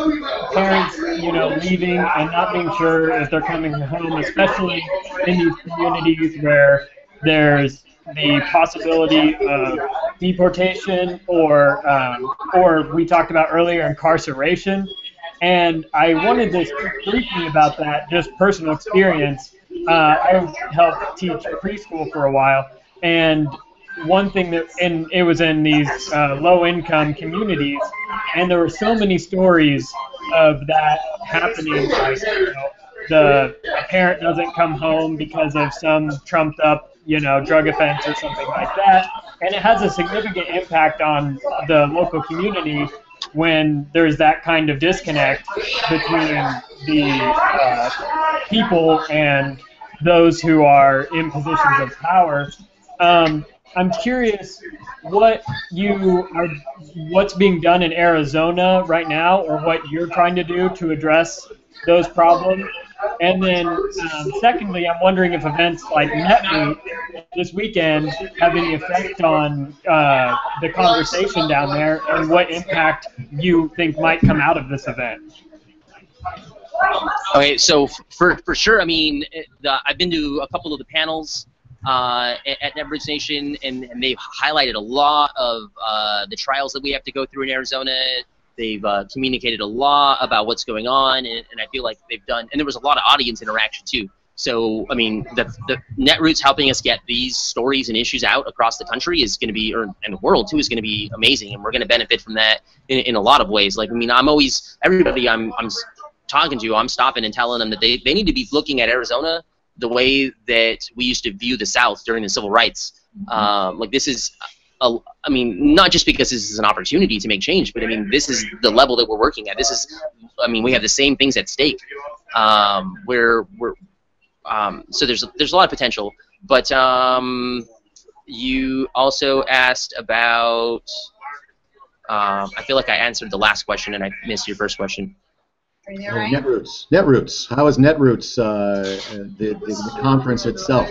parents, you know, leaving and not being sure if they're coming home, especially in these communities where there's the possibility of deportation or um, or we talked about earlier incarceration. And I wanted to speak briefly about that, just personal experience uh, I helped teach preschool for a while, and one thing that, and it was in these uh, low-income communities, and there were so many stories of that happening. Like, you know, the parent doesn't come home because of some trumped-up, you know, drug offense or something like that, and it has a significant impact on the local community when there's that kind of disconnect between the uh, people and those who are in positions of power. Um, I'm curious what you are, what's being done in Arizona right now, or what you're trying to do to address those problems. And then, um, secondly, I'm wondering if events like NetRoot this weekend have any effect on uh, the conversation down there, and what impact you think might come out of this event. Okay, so for for sure, I mean, the, I've been to a couple of the panels uh, at Netroots Nation, and, and, they've highlighted a lot of uh, the trials that we have to go through in Arizona they've uh, communicated a lot about what's going on, and, and I feel like they've done. And there was a lot of audience interaction too. So I mean, the, the Netroots helping us get these stories and issues out across the country is going to be, or and the world too, is going to be amazing, and we're going to benefit from that in, in a lot of ways. Like I mean, I'm always everybody I'm I'm talking to, I'm stopping and telling them that they, they need to be looking at Arizona the way that we used to view the South during the civil rights. Um, like this is, a, I mean, not just because this is an opportunity to make change, but I mean, this is the level that we're working at. This is, I mean, we have the same things at stake. Um, we're, we're, um, so there's there's a lot of potential. But um, you also asked about. Um, I feel like I answered the last question and I missed your first question. Are you there, Oh, Ryan? Netroots. Netroots. How is Netroots, uh, uh, the, the, the conference itself?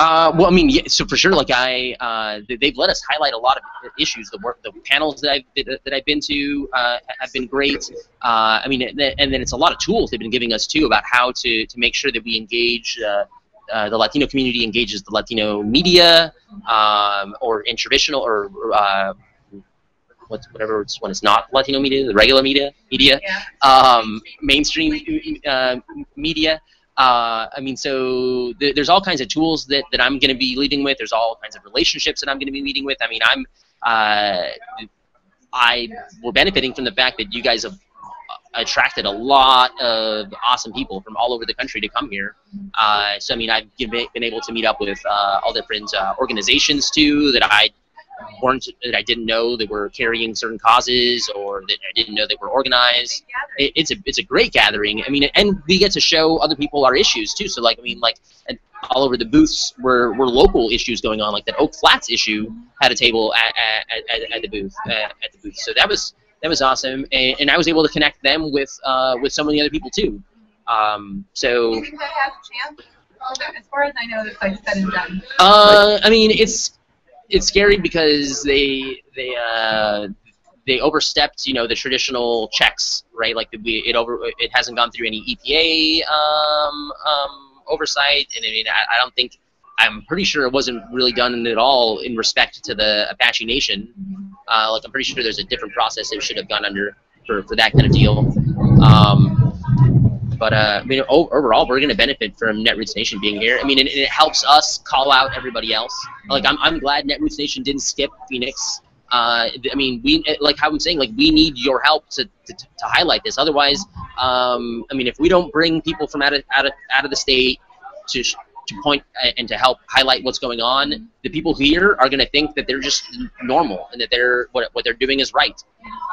Uh, well, I mean, yeah, so for sure, like I, uh, they- they've let us highlight a lot of issues. The work, the panels that I've that I've been to uh, have been great. Uh, I mean, and then it's a lot of tools they've been giving us too about how to to make sure that we engage. Uh, uh, the Latino community engages the Latino media, um, or in traditional or uh, what's whatever it's when it's not Latino media, the regular media, media, Yeah. um, mainstream uh, media. Uh, I mean, so th- there's all kinds of tools that, that I'm going to be leading with. There's all kinds of relationships that I'm going to be leading with. I mean, I'm uh, I we're benefiting from the fact that you guys have attracted a lot of awesome people from all over the country to come here. Uh, so I mean, I've been been able to meet up with uh, all different uh, organizations too that I weren't that I didn't know that were carrying certain causes or that I didn't know that were organized. It, it's a it's a great gathering. I mean, and we get to show other people our issues too. So like I mean, like and all over the booths were, were local issues going on. Like that Oak Flats issue had a table at, at, at, at the booth uh, at the booth. So that was that was awesome, and, and I was able to connect them with uh, with so many other people too. Um, so Do you think that has a chance? As far as I know, it's like said and done. Uh, I mean, it's it's scary because they they uh, they overstepped, you know, the traditional checks, right? Like we it over it hasn't gone through any EPA um, um, oversight, and I mean, I, I don't think I'm pretty sure it wasn't really done at all in respect to the Apache Nation. Uh, like I'm pretty sure there's a different process it should have gone under for, for that kind of deal. Um, but uh, I mean, overall, we're going to benefit from Netroots Nation being here. I mean, and, and it helps us call out everybody else. Like, I'm, I'm glad Netroots Nation didn't skip Phoenix. Uh, I mean, we like how I'm saying, like, we need your help to, to, to highlight this. Otherwise, um, I mean, if we don't bring people from out of out of out of the state to to uh, and to help highlight what's going on, the people here are going to think that they're just normal and that they're what what they're doing is right.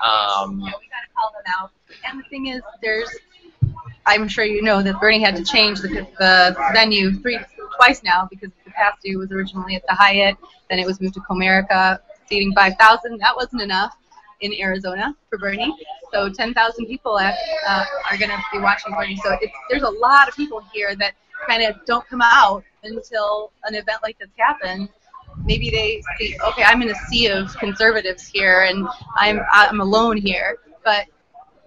Um, Yeah, we gotta call them out. And the thing is, there's, I'm sure you know that Bernie had to change the, the venue three twice now because the capacity was originally at the Hyatt, then it was moved to Comerica, seating 5,000. That wasn't enough in Arizona for Bernie. So 10,000 people uh, are going to be watching Bernie. So there's a lot of people here that kind of don't come out until an event like this happens. Maybe they see, okay, I'm in a sea of conservatives here, and I'm I'm alone here. But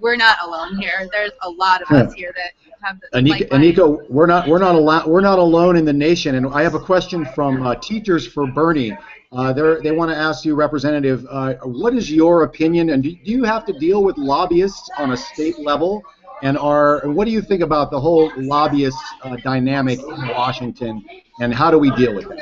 we're not alone here. There's a lot of us here that have the Eniko, Eniko, we're not we're not allo- we're not alone in the nation. And I have a question from uh, teachers for Bernie. Uh, they're, they want to ask you, Representative, uh, what is your opinion, and do, do you have to deal with lobbyists on a state level? And are what do you think about the whole lobbyist uh, dynamic in Washington, and how do we deal with it?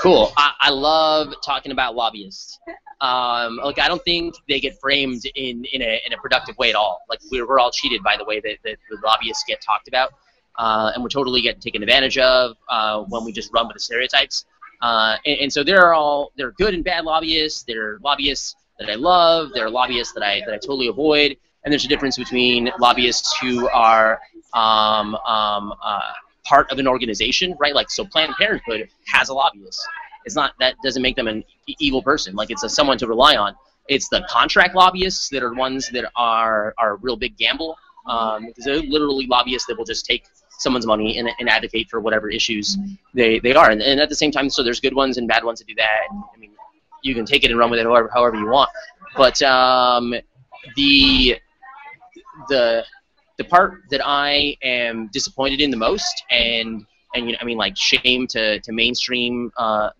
Cool. I, I love talking about lobbyists. Um, like I don't think they get framed in, in, a, in a productive way at all. Like we're, we're all cheated by the way that, that the lobbyists get talked about, uh, and we're totally getting taken advantage of uh, when we just run with the stereotypes. Uh, and, and so there are all there are good and bad lobbyists. There are lobbyists that I love. There are lobbyists that I that I totally avoid. And there's a difference between lobbyists who are um, um, uh, part of an organization, right? Like so, Planned Parenthood has a lobbyist. It's not that doesn't make them an evil person. Like it's a, someone to rely on. It's the contract lobbyists that are ones that are are a real big gamble. Um, they're literally lobbyists that will just take someone's money and, and advocate for whatever issues they, they are. And, and at the same time, so there's good ones and bad ones that do that. And, I mean, you can take it and run with it however, however you want. But um, the the the part that I am disappointed in the most, and and you know, I mean, like shame to to mainstream uh,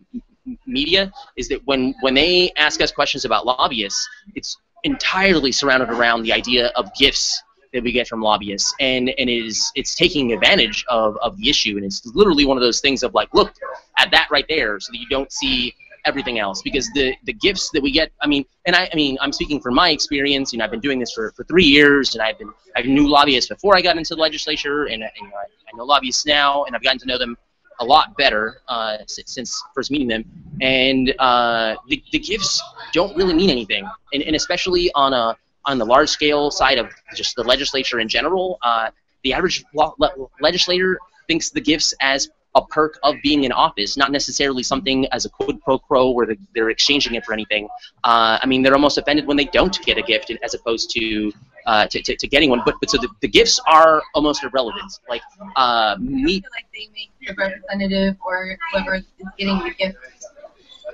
media, is that when when they ask us questions about lobbyists, it's entirely surrounded around the idea of gifts that we get from lobbyists, and and it is it's taking advantage of, of the issue, and it's literally one of those things of like, look at that right there, so that you don't see everything else because the the gifts that we get i mean and i, I mean i'm speaking from my experience you know i've been doing this for, for three years and i've been i knew lobbyists before i got into the legislature and, and know, I, I know lobbyists now and i've gotten to know them a lot better uh, since first meeting them. And uh, the, the gifts don't really mean anything and, and especially on a on the large scale side of just the legislature in general, uh, the average le- legislator thinks the gifts as a perk of being in office, not necessarily something as a quid pro quo where they're exchanging it for anything. Uh, I mean, they're almost offended when they don't get a gift as opposed to uh, to, to, to, getting one. But, but so the, the gifts are almost irrelevant. Like uh, me. like they make the representative or whoever is getting the gift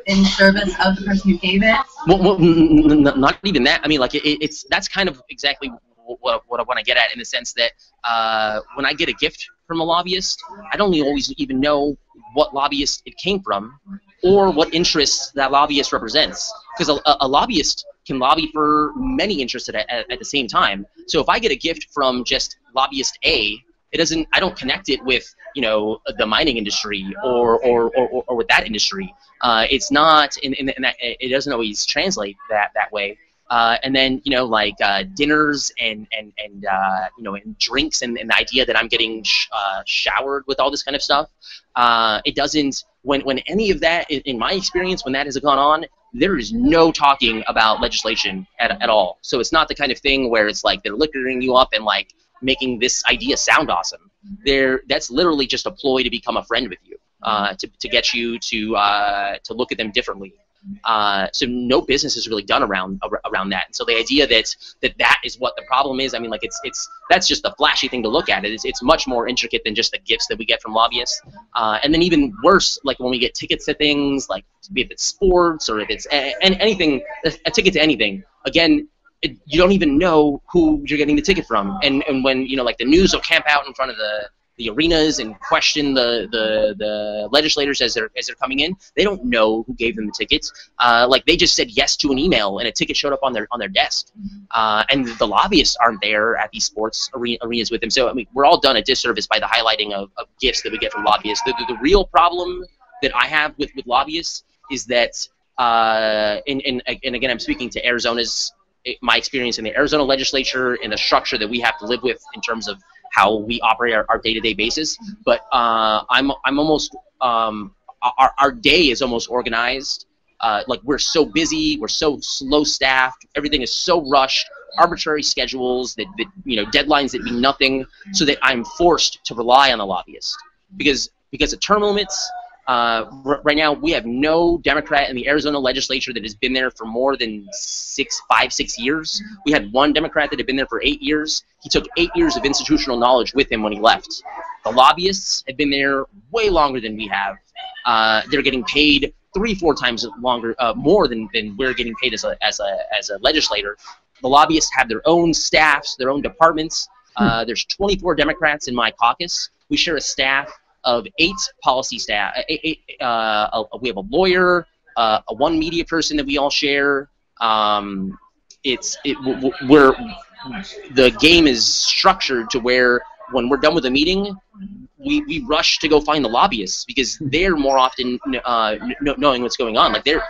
in service of the person who gave it? Well, well not even that. I mean, like it, it's that's kind of exactly what, what I want to get at in the sense that uh, when I get a gift from a lobbyist, I don't always even know what lobbyist it came from or what interests that lobbyist represents. Because a, a, lobbyist can lobby for many interests at, at, at the same time. So if I get a gift from just lobbyist A, it doesn't. I don't connect it with you know the mining industry or or, or, or with that industry. Uh, it's not, and, and, and that, it doesn't always translate that that way. Uh, and then you know like uh, dinners and and and uh, you know and drinks and, and the idea that I'm getting sh- uh, showered with all this kind of stuff. Uh, it doesn't when when any of that in my experience when that has gone on there is no talking about legislation at, at all. So it's not the kind of thing where it's like they're liquoring you up and like making this idea sound awesome. There, that's literally just a ploy to become a friend with you, uh, to, to get you to to look at them differently. Uh, so no business is really done around around that. And so the idea that that that is what the problem is, I mean, like it's it's that's just a flashy thing to look at. It's it's much more intricate than just the gifts that we get from lobbyists. Uh, and then even worse, like when we get tickets to things, like if it's sports or if it's a, anything, a ticket to anything. Again, it, you don't even know who you're getting the ticket from. And and when you know like the news will camp out in front of the the arenas and question the, the, the legislators as they're as they're coming in. They don't know who gave them the tickets. Uh, like they just said yes to an email and a ticket showed up on their on their desk. Uh, and the lobbyists aren't there at these sports arenas with them. So I mean, we're all done a disservice by the highlighting of, of gifts that we get from lobbyists. The, the, the real problem that I have with, with lobbyists is that, uh, and, and, and again, I'm speaking to Arizona's my experience in the Arizona legislature and the structure that we have to live with in terms of how we operate our, our day-to-day basis. But uh, I'm I'm almost um, our our day is almost organized. Uh, like we're so busy, we're so slow staffed, everything is so rushed, arbitrary schedules that, that you know deadlines that mean nothing, so that I'm forced to rely on the lobbyist because because of term limits, uh, right now, we have no Democrat in the Arizona legislature that has been there for more than six, five, six years. We had one Democrat that had been there for eight years. He took eight years of institutional knowledge with him when he left. The lobbyists have been there way longer than we have. Uh, they're getting paid three, four times longer, uh, more than, than we're getting paid as a, as, a, as a legislator. The lobbyists have their own staffs, their own departments. Uh, there's 24 Democrats in my caucus. We share a staff of eight policy staff. Eight, eight, uh, we have a lawyer, uh, a one media person that we all share. Um, it's it, we're the game is structured to where when we're done with a meeting, we, we rush to go find the lobbyists because they're more often uh, knowing what's going on. Like they're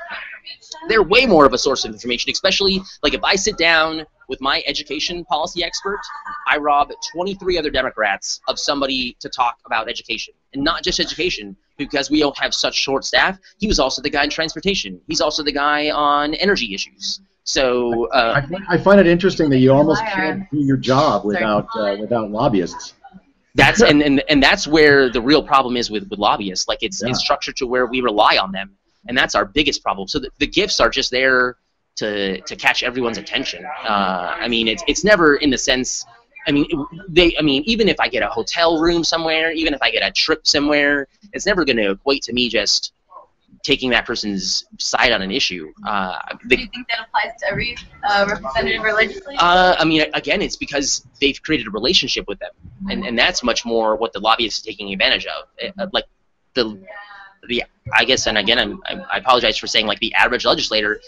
they're way more of a source of information, especially like if I sit down with my education policy expert, I rob 23 other Democrats of somebody to talk about education. And not just education, because we don't have such short staff. He was also the guy in transportation. He's also the guy on energy issues. So uh, I, I, find it interesting that you almost can't do your job without uh, without lobbyists. That's and, and and that's where the real problem is with, with lobbyists. Like it's yeah. it's structured to where we rely on them, and that's our biggest problem. So the, the gifts are just there to to catch everyone's attention. Uh, I mean, it's it's never in the sense. I mean, they. I mean, even if I get a hotel room somewhere, even if I get a trip somewhere, it's never going to equate to me just taking that person's side on an issue. Uh, the, Do you think that applies to every uh, representative or legislator? Uh, I mean, again, it's because they've created a relationship with them, and, and that's much more what the lobbyist is taking advantage of. It, uh, like the the I guess, and again, I'm, I apologize for saying like the average legislator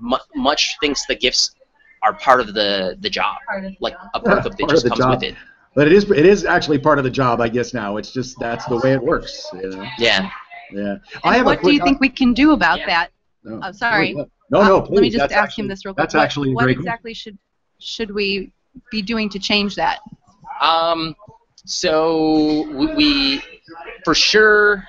much thinks the gifts are part of the the job, Part of- like a perk of that Part just of the comes job. with it. But it is it is actually part of the job, I guess. Now it's just that's the way it works. You know? Yeah. Yeah. And what do you think we can do about Yeah. that? No, Oh, sorry. No, no, Uh, please. Let me just That's ask actually- him this real quick. That's What- actually a what great. exactly should should we be doing to change that? Um, so we, we, for sure,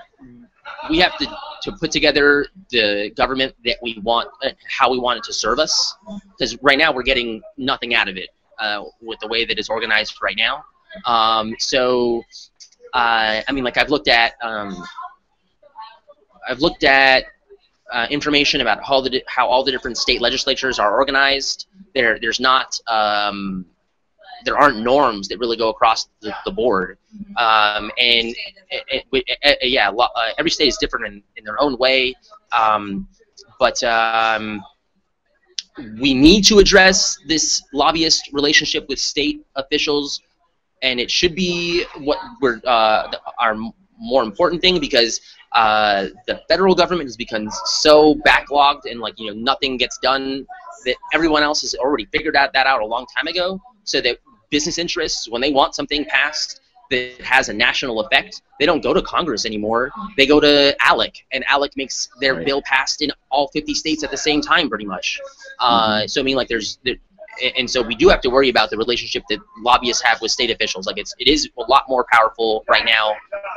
we have to to put together the government that we want, uh, how we want it to serve us. Because right now we're getting nothing out of it uh, with the way that it's organized right now. Um, so, uh, I mean, like I've looked at, um, I've looked at uh, information about how the how all the different state legislatures are organized. There, there's not. Um, there aren't norms that really go across the, the board. Um, and yeah, uh, every state is different in, in their own way. Um, but um, we need to address this lobbyist relationship with state officials, and it should be what we're uh, the, our more important thing because uh, the federal government has become so backlogged and like you know nothing gets done that everyone else has already figured out that out a long time ago. So that business interests, when they want something passed that has a national effect, they don't go to Congress anymore. They go to ALEC, and ALEC makes their bill passed in all 50 states at the same time, pretty much. Uh, so I mean, like, there's, there, and so we do have to worry about the relationship that lobbyists have with state officials. Like, it's it is a lot more powerful right now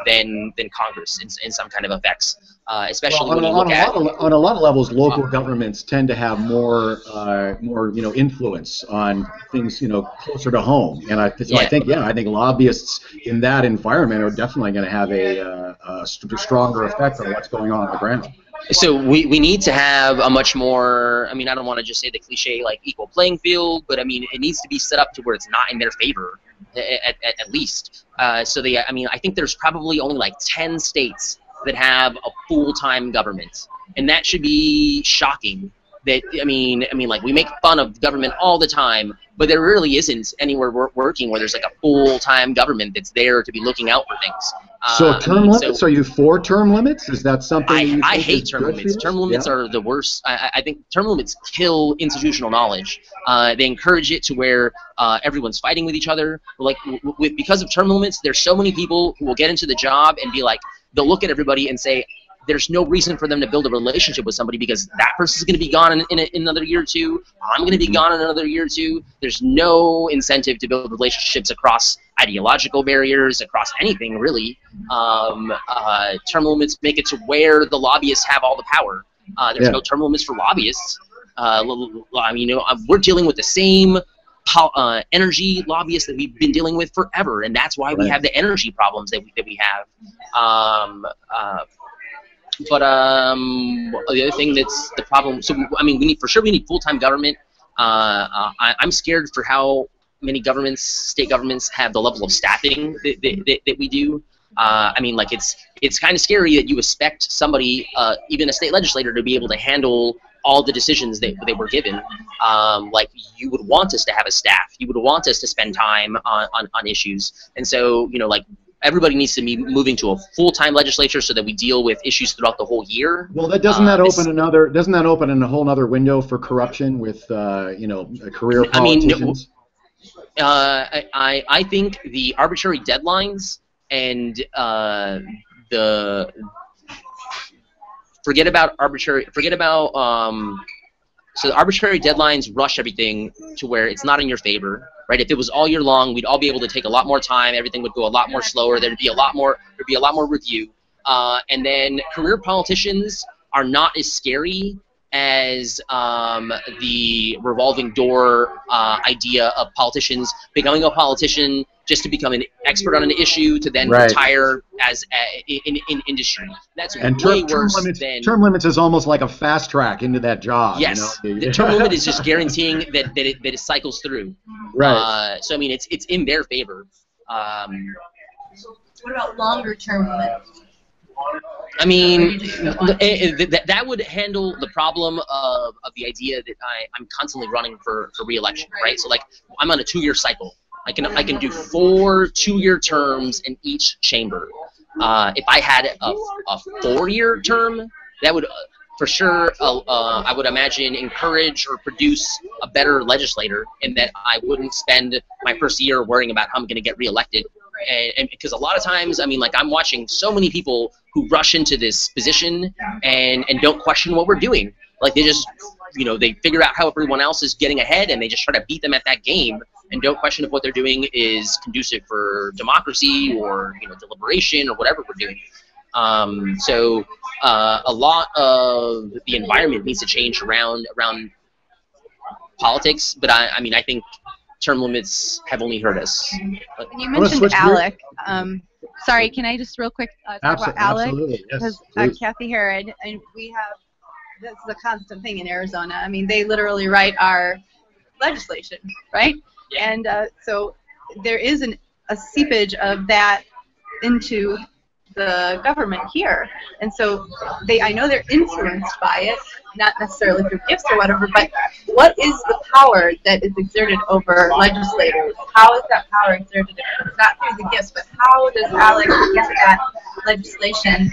than than Congress in, in some kind of effects, uh, especially Well, on, when a, you on, look a at. lot of, on a lot of levels, local governments tend to have more, uh, more you know, influence on things, you know, closer to home. And I, so I think, yeah, I think lobbyists in that environment are definitely going to have a, uh, a stronger effect on what's going on on the ground. So we, we need to have a much more i mean i don't want to just say the cliche like equal playing field but i mean it needs to be set up to where it's not in their favor at, at, at least. Uh, so they i mean i think there's probably only like 10 states that have a full-time government and that should be shocking that i mean i mean like we make fun of government all the time but there really isn't anywhere wor- working where there's like a full-time government that's there to be looking out for things So I term mean, so- limits? are you for term limits? Is that something I, I hate term limits. Term limits Yeah. are the worst. I, I- think term limits kill institutional knowledge. Uh, they encourage it to where uh, everyone's fighting with each other. Like with, because of term limits, there's so many people who will get into the job and be like, they'll look at everybody and say, there's no reason for them to build a relationship with somebody because that person's going to be gone in, in, a, in another year or two. I'm going to be gone in another year or two. There's no incentive to build relationships across ideological barriers, across anything really. Um, uh, term limits make it to where the lobbyists have all the power. Uh, there's Yeah. no term limits for lobbyists. Uh, I mean, you know, uh, we're dealing with the same uh, energy lobbyists that we've been dealing with forever, and that's why we have the energy problems that we, that we have. Um, uh, but um, the other thing that's the problem. So I mean, we need for sure we need full time government. Uh, uh, I, I'm scared for how many governments, state governments, have the level of staffing that, that, that, that we do. Uh, I mean, like it's it's kind of scary that you expect somebody, uh, even a state legislator, to be able to handle all the decisions that they were given. Um, like you would want us to have a staff, you would want us to spend time on, on, on issues, and so you know, like everybody needs to be moving to a full-time legislature so that we deal with issues throughout the whole year. Well, that doesn't that it's- open another doesn't that open in a whole other window for corruption with uh, you know career politicians? I mean, no- uh, I, I I think the arbitrary deadlines and uh, the forget about arbitrary forget about um, so the arbitrary deadlines rush everything to where it's not in your favor right? If it was all year long we'd all be able to take a lot more time. Everything would go a lot more slower. There'd be a lot more there'd be a lot more review. Uh, and then career politicians are not as scary as um, the revolving door uh, idea of politicians becoming a politician just to become an expert on an issue to then Right. retire as a, in, in industry. That's And way term, term worse limits than term limits is almost like a fast track into that job. yes. you know? The term limit is just guaranteeing that, that, it, that it cycles through. right. Uh, so I mean, it's it's in their favor. Um, What about longer term limits? I mean, th- eh, th- that that would handle the problem of, of the idea that I, I'm constantly running for, for re-election, right? So like I'm on a two-year cycle. I can I can do four two-year terms in each chamber. Uh, if I had a, a four-year term, that would uh, for sure uh, uh, I would imagine encourage or produce a better legislator in that I wouldn't spend my first year worrying about how I'm going to get reelected. And, because a lot of times, I mean, like I'm watching so many people who rush into this position and and don't question what we're doing. Like they just, you know, they figure out how everyone else is getting ahead and they just try to beat them at that game and don't question if what they're doing is conducive for democracy or you know deliberation or whatever we're doing. Um, so uh, a lot of the environment needs to change around around politics, but I, I mean I think term limits have only hurt us. But, And you mentioned? ALEC. Um, sorry, can I just real quick uh, talk Abso- about ALEC? absolutely, yes. because uh. Kathy Herod, and we have this is a constant thing in Arizona. I mean, they literally write our legislation, right? Yeah. And uh, so there is an, a seepage of that into the government here, and so they I know they're influenced by it, not necessarily through gifts or whatever. But what is the power that is exerted over legislators? How is that power exerted? Not through the gifts, but how does Alex get that legislation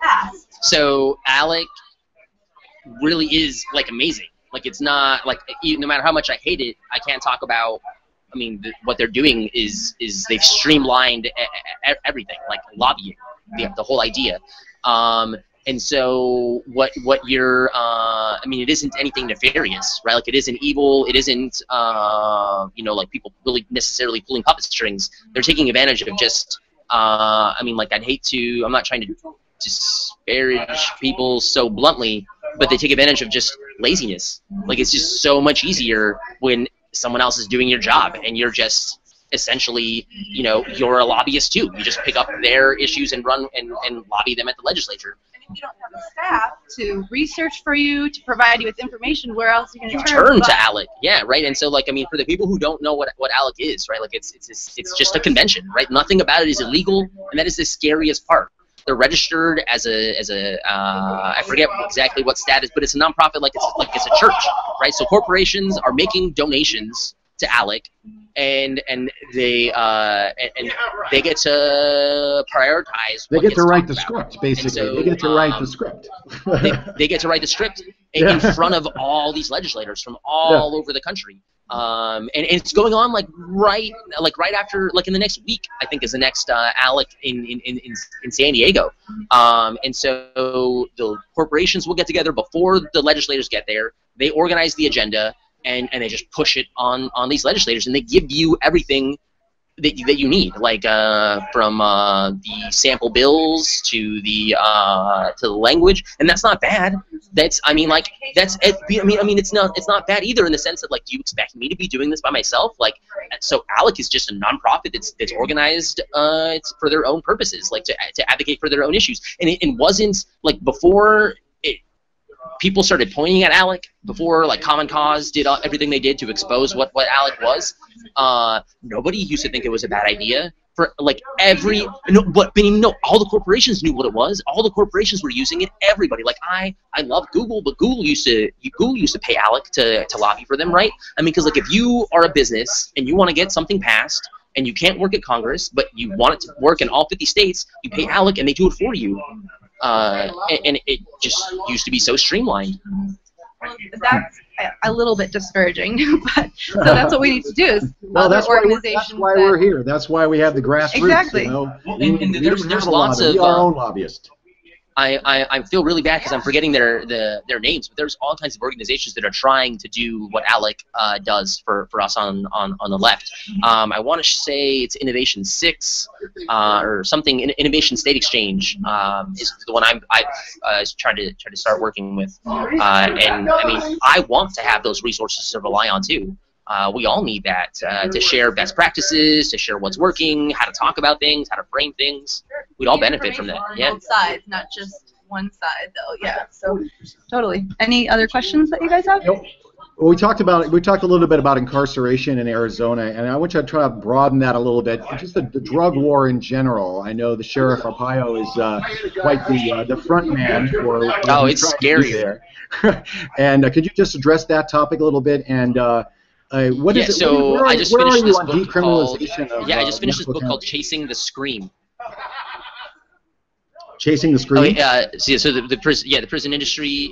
passed? so ALEC really is like amazing. Like it's not like no matter how much I hate it, I can't talk about. I mean, th- what they're doing is is they've streamlined e- e- everything, like lobbying, the, the whole idea. Um, and so what what you're uh, I mean, it isn't anything nefarious, right? Like it isn't evil. It isn't uh, you know like people really necessarily pulling puppet strings. They're taking advantage of just. Uh, I mean, like I'd hate to. I'm not trying to disparage people so bluntly, but they take advantage of just laziness. Like it's just so much easier when someone else is doing your job and you're just essentially, you know, you're a lobbyist too. You just pick up their issues and run and, and lobby them at the legislature. And if you don't have a staff to research for you, to provide you with information, where else are you to turn? turn to ALEC, yeah, right. And so, like, I mean, for the people who don't know what what ALEC is, right? Like, it's it's it's, it's just a convention, right? Nothing about it is illegal, and that is the scariest part. They're registered as a as a uh, I forget exactly what status, but it's a nonprofit, like it's like it's a church, right? So corporations are making donations to ALEC, and and they uh, and, and they get to prioritize. They get to write the about. script, basically. so, they get to write um, the script. they, they get to write the script in, in front of all these legislators from all over the country. Um, and, and it's going on like right like right after like in the next week I think is the next uh, ALEC in, in, in, in San Diego. Um, and so the corporations will get together before the legislators get there. They organize the agenda and, and they just push it on, on these legislators and they give you everything that you, that you need, like uh, from uh, the sample bills to the uh, to the language, and that's not bad. That's I mean like that's I mean I mean it's not it's not bad either in the sense that like you expect me to be doing this by myself? Like so ALEC is just a nonprofit that's that's organized uh, it's for their own purposes, like to to advocate for their own issues, and it, it wasn't like before people started pointing at ALEC before like Common Cause did all, everything they did to expose what what ALEC was. Uh, nobody used to think it was a bad idea. For like every no, but I mean, no, all the corporations knew what it was. All the corporations were using it. Everybody, like I, I love Google, but Google used to Google used to pay ALEC to to lobby for them, right? I mean, because like if you are a business and you want to get something passed and you can't work at Congress, but you want it to work in all 50 states, you pay ALEC and they do it for you. Uh, and, and it just used to be so streamlined. Well, that's a- a little bit discouraging, but so that's what we need to do is well, that's why, we're, that's why that, we're here. That's why we have the grassroots. Exactly. You know? Well, and- and we there's- don't there's lots lobby. of, We our uh, own lobbyist. I, I, I feel really bad because I'm forgetting their the, their names, but there's all kinds of organizations that are trying to do what ALEC uh, does for, for us on, on, on the left. Um, I want to say it's Innovation Six uh, or something. In- Innovation State Exchange um, is the one I'm I uh, tried to try to start working with. Uh, and I mean, I want to have those resources to rely on too. Uh, we all need that uh, to share best practices, to share what's working, how to talk about things, how to frame things. We'd all benefit from that. Yeah. Both sides, not just one side, though. Yeah. So totally. Any other questions that you guys have? Nope. Well, we talked about we talked a little bit about incarceration in Arizona, and I want you to try to broaden that a little bit. Just the, the drug war in general. I know the sheriff Arpaio is uh, quite the uh, the front man for. what Oh, it's trying to do scary. there. and uh, could you just address that topic a little bit? And uh, uh, what is Yeah, it? so where, I just where finished this book called- decriminalization of, Yeah, I uh, just finished this book called? Chasing the Scream. Chasing the Oh, Scream. uh, so, so the, the prison, yeah, the prison industry.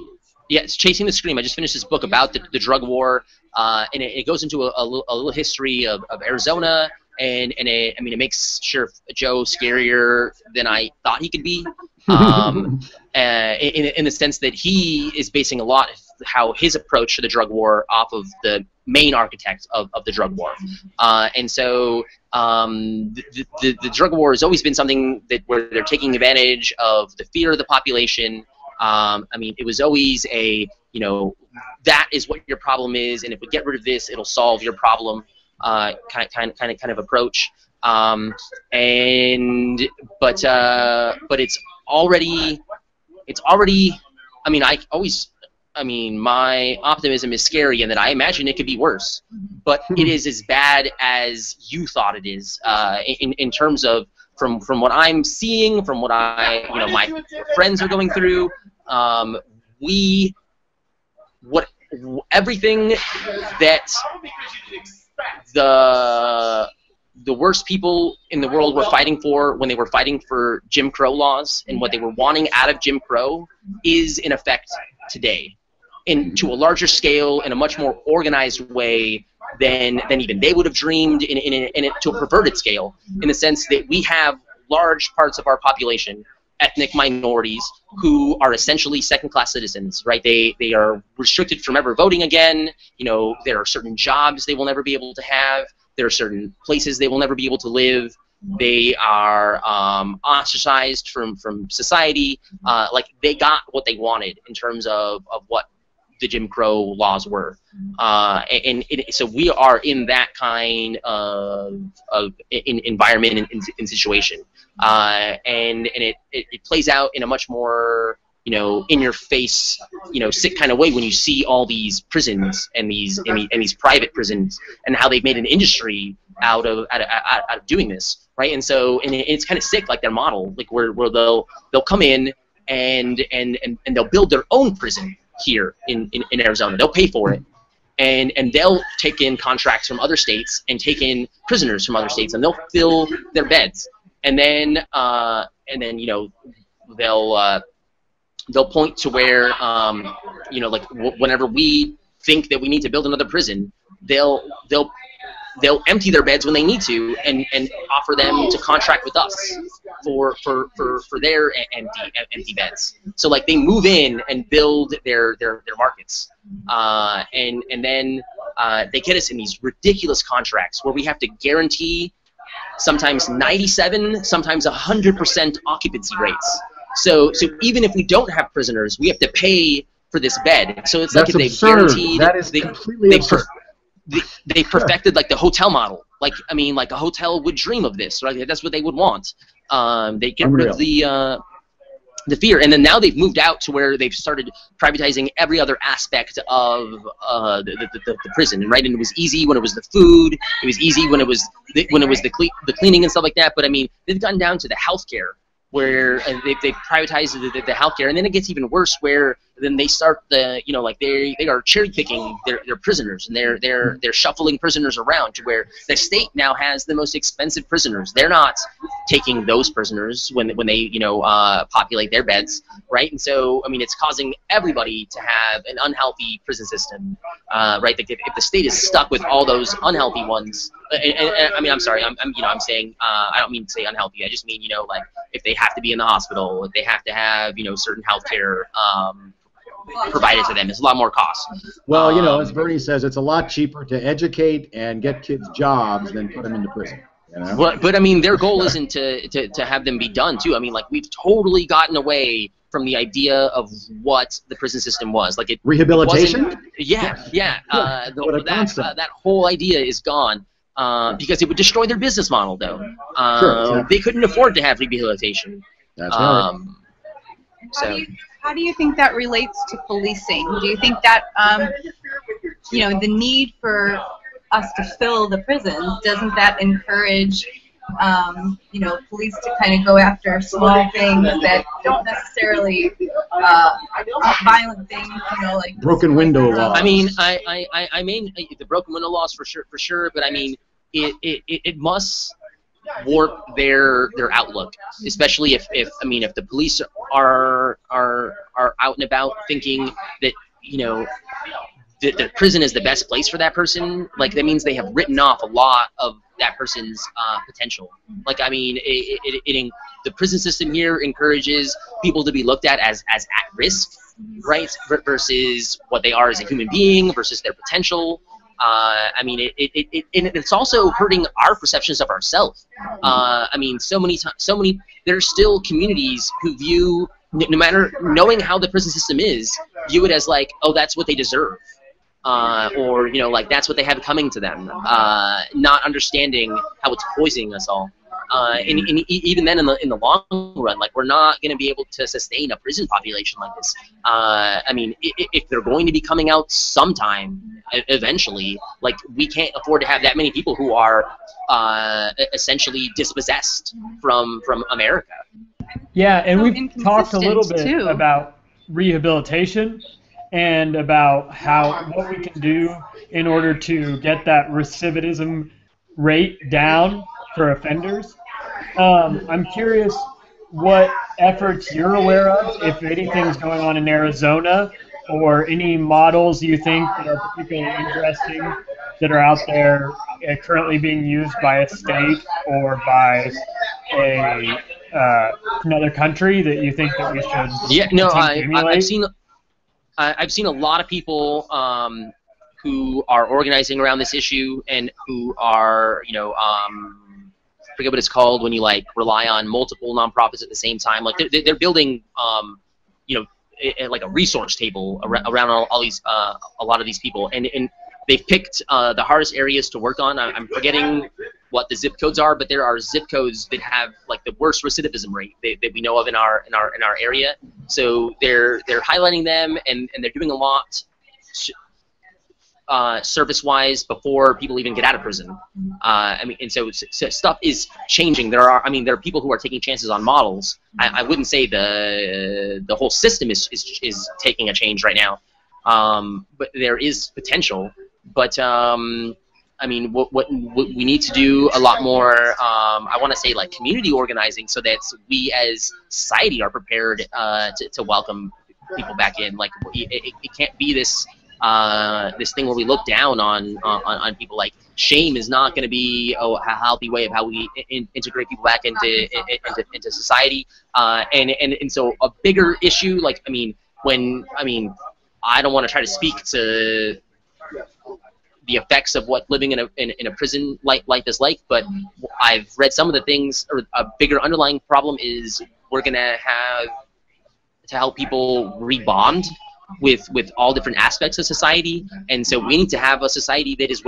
Yeah, it's Chasing the Scream. I just finished this book about the, the drug war, uh, and it, it goes into a, a, little, a little history of, of Arizona, and and it, I mean it makes Sheriff Joe scarier than I thought he could be, um, uh, in in the sense that he is basing a lot of how his approach to the drug war off of the main architect of, of the drug war, uh, and so um, the, the the drug war has always been something that where they're taking advantage of the fear of the population. Um, I mean, it was always a you know that is what your problem is, and if we get rid of this, it'll solve your problem uh, kind of kind kind of kind of approach. Um, and but uh, but it's already it's already. I mean, I always. I mean, my optimism is scary in that I imagine it could be worse, but it is as bad as you thought it is uh, in in terms of from from what I'm seeing, from what I you know my friends are going through. Um, we what everything that the the worst people in the world were fighting for when they were fighting for Jim Crow laws and what they were wanting out of Jim Crow is in effect today, in to a larger scale in a much more organized way than than even they would have dreamed in in, in, in to a perverted scale in the sense that we have large parts of our population ethnic minorities who are essentially second-class citizens, right? They they are restricted from ever voting again. You know, there are certain jobs they will never be able to have. There are certain places they will never be able to live. They are um, ostracized from from society. Uh, like they got what they wanted in terms of of what the Jim Crow laws were, uh, and, and, so we are in that kind of, of in, environment and, situation. Uh, and and it, it, it plays out in a much more you know in your face you know sick kind of way when you see all these prisons and these and, the, and these private prisons and how they've made an industry out of out of, out of doing this right? And so and it, it's kind of sick like their model like where, where they'll they'll come in and and and, and they'll build their own prison here in, in, in Arizona. They'll pay for it. And and they'll take in contracts from other states and take in prisoners from other states and they'll fill their beds. And then uh, and then you know they'll uh, they'll point to where um, you know like whenever we think that we need to build another prison, they'll they'll they'll empty their beds when they need to and, and offer them to contract with us for for, for, for their empty empty beds. So like they move in and build their their, their markets, uh, and and then uh, they get us in these ridiculous contracts where we have to guarantee sometimes 97, sometimes 100% occupancy rates. So, so even if we don't have prisoners, we have to pay for this bed. So it's That's like if they guaranteed That is they, completely they, absurd. per, they, they perfected like the hotel model. Like I mean, like a hotel would dream of this, right? That's what they would want. Um, they get rid of the uh, the fear, and then now they've moved out to where they've started privatizing every other aspect of uh, the, the, the, the prison, right? And it was easy when it was the food. It was easy when it was the, when it was the cle- the cleaning and stuff like that. But I mean, they've gotten down to the healthcare where uh, they they privatized the, the, the healthcare, and then it gets even worse where then they start the you know like they they are cherry picking their, their prisoners and they're they're they're shuffling prisoners around to where the state now has the most expensive prisoners. They're not taking those prisoners when when they you know uh, populate their beds, right? And so I mean it's causing everybody to have an unhealthy prison system, uh, right? If, if the state is stuck with all those unhealthy ones, and, and, and, I mean I'm sorry, I'm, I'm you know I'm saying uh, I don't mean to say unhealthy. I just mean you know like if they have to be in the hospital, if they have to have you know certain health care um, provided to them, it's a lot more cost. Well, you know, Um, as Bernie says, it's a lot cheaper to educate and get kids jobs than put them into prison. You know? But, but I mean, their goal isn't to, to, to have them be done too. I mean, like we've totally gotten away from the idea of what the prison system was. Like it Rehabilitation? wasn't- Yeah, yeah. Uh, the, What a that concept. uh, that whole idea is gone. Uh, because it would destroy their business model, though. Uh, Sure, exactly. They couldn't afford to have rehabilitation. That's right. Um, How so do you how do you think that relates to policing? Do you think that um, you know the need for us to fill the prisons doesn't that encourage um, you know police to kind of go after small things that don't necessarily uh, violent things, you know, like Broken window laws. I mean, I, I, I, I mean, uh, the broken window laws for sure, for sure. But I mean, it, it, it, must. warp their their outlook, especially if, if I mean if the police are are are out and about thinking that you know the, the prison is the best place for that person. Like that means they have written off a lot of that person's uh, potential. Like I mean, it, it, it, the prison system here encourages people to be looked at as as at risk, right? Versus what they are as a human being versus their potential. Uh, I mean, it, it, it, it, it's also hurting our perceptions of ourselves. Uh, I mean, so many times, so many, there's still communities who view, no matter knowing how the prison system is, view it as like, oh, that's what they deserve. Uh, or, you know, like that's what they have coming to them. Uh, not understanding how it's poisoning us all. Uh, and, and, even then, in the in the long run, like we're not going to be able to sustain a prison population like this. Uh, I mean, if, if they're going to be coming out sometime, eventually, like we can't afford to have that many people who are uh, essentially dispossessed from from America. Yeah, and we've talked a little bit too. about rehabilitation and about how what we can do in order to get that recidivism rate down for offenders. Um, I'm curious what efforts you're aware of, if anything's going on in Arizona, or any models you think that are particularly interesting that are out there uh, currently being used by a state or by a uh, another country that you think that we should yeah no I, I've seen I've seen a lot of people um, who are organizing around this issue and who are you know um, forget what it's called when you like rely on multiple nonprofits at the same time. Like they're, they're building, um, you know, a, like a resource table around, around all, all, these, uh, a lot of these people, and and they've picked uh, the hardest areas to work on. I'm forgetting what the zip codes are, but there are zip codes that have like the worst recidivism rate that, that we know of in our in our in our area. So they're they're highlighting them, and and they're doing a lot uh, service-wise before people even get out of prison. Uh, I mean, and so, so, stuff is changing. There are, I mean, there are people who are taking chances on models. I, I wouldn't say the the whole system is is, is taking a change right now, um, but there is potential. But um, I mean, what, what, what we need to do a lot more. Um, I want to say like community organizing, so that we as society are prepared uh, to, to welcome people back in. Like it, it, it can't be this uh, this thing where we look down on on, on people like shame is not going to be a healthy way of how we in, integrate people back into into, into society. Uh, and, and and so a bigger issue like I mean when I mean I don't want to try to speak to the effects of what living in a in, in a prison like life is like but I've read some of the things or a bigger underlying problem is we're gonna have to help people rebond with with all different aspects of society, and so we need to have a society that is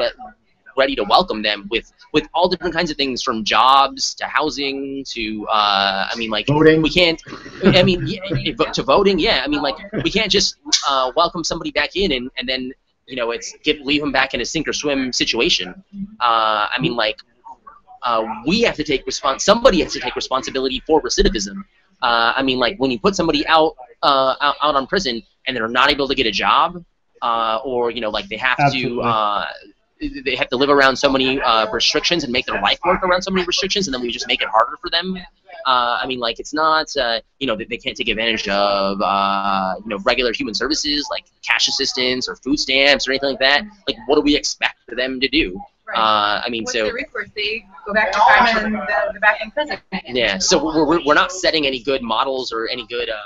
ready to welcome them with with all different kinds of things from jobs to housing to uh, I mean like voting. we can't I mean yeah, to voting yeah. I mean like we can't just uh, welcome somebody back in and, and then you know it's get leave them back in a sink or swim situation. Uh, I mean like uh, we have to take respons somebody has to take responsibility for recidivism. Uh, I mean like when you put somebody out, uh, out out on prison and they're not able to get a job, uh, or you know, like they have Absolutely. to uh, they have to live around so many uh, restrictions and make their life work around so many restrictions, and then we just make it harder for them. Uh, I mean, like it's not, uh, you know, they, they can't take advantage of, uh, you know, regular human services like cash assistance or food stamps or anything like that. Like, what do we expect for them to do? Right. Uh, I mean, What's so the recourse? They go back to crime and they're back in prison. Yeah, so we're, we're not setting any good models or any good uh,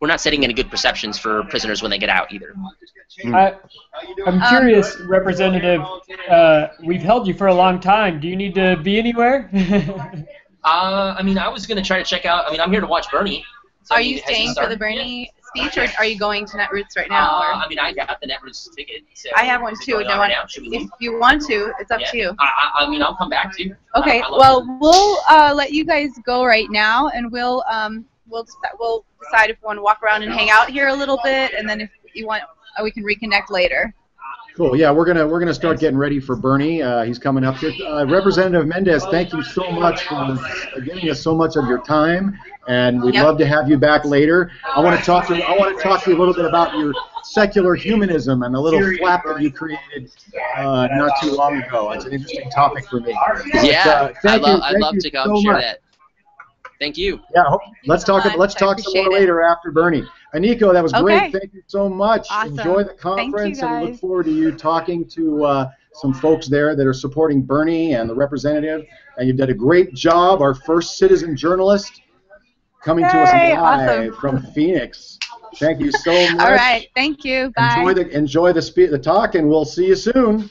we're not setting any good perceptions for prisoners when they get out either. I, I'm um, curious, um, Representative. Uh, we've held you for a long time. Do you need to be anywhere? uh, I mean, I was gonna try to check out. I mean, I'm here to watch Bernie. So, are you staying for the Bernie speech, or are you going to Netroots right now? Uh, I mean, I got the Netroots ticket. So I have one too. On right if you want to, it's up yeah. to you. I, I, mean, I'll come back to you. Okay. well, we'll uh, let you guys go right now, and we'll um, we'll we'll decide if we want to walk around and hang out here a little bit, and then if you want, uh, we can reconnect later. Cool. Yeah, we're gonna we're gonna start getting ready for Bernie. Uh, he's coming up here. Uh, Representative Mendez, thank you so much for giving us so much of your time, and we'd Yep. love to have you back later. I want to talk to I want to talk to you a little bit about your secular humanism and the little flap that you created uh, not too long ago. It's an interesting topic for me. But, Yeah, uh, I'd, thank you, love, I'd love you to come so share much. that. Thank you. Yeah, hope- let's so talk. much. Let's I talk some more it. later after Bernie. Eniko, that was Okay. great. Thank you so much. Awesome. Enjoy the Thank you, conference, and we look forward to you talking to uh, some folks there that are supporting Bernie and the representative. And you've done a great job. Our first citizen journalist coming to us live awesome. from Phoenix. Thank you so much. All right. Thank you. Bye. Enjoy the enjoy the spe- the talk, and we'll see you soon.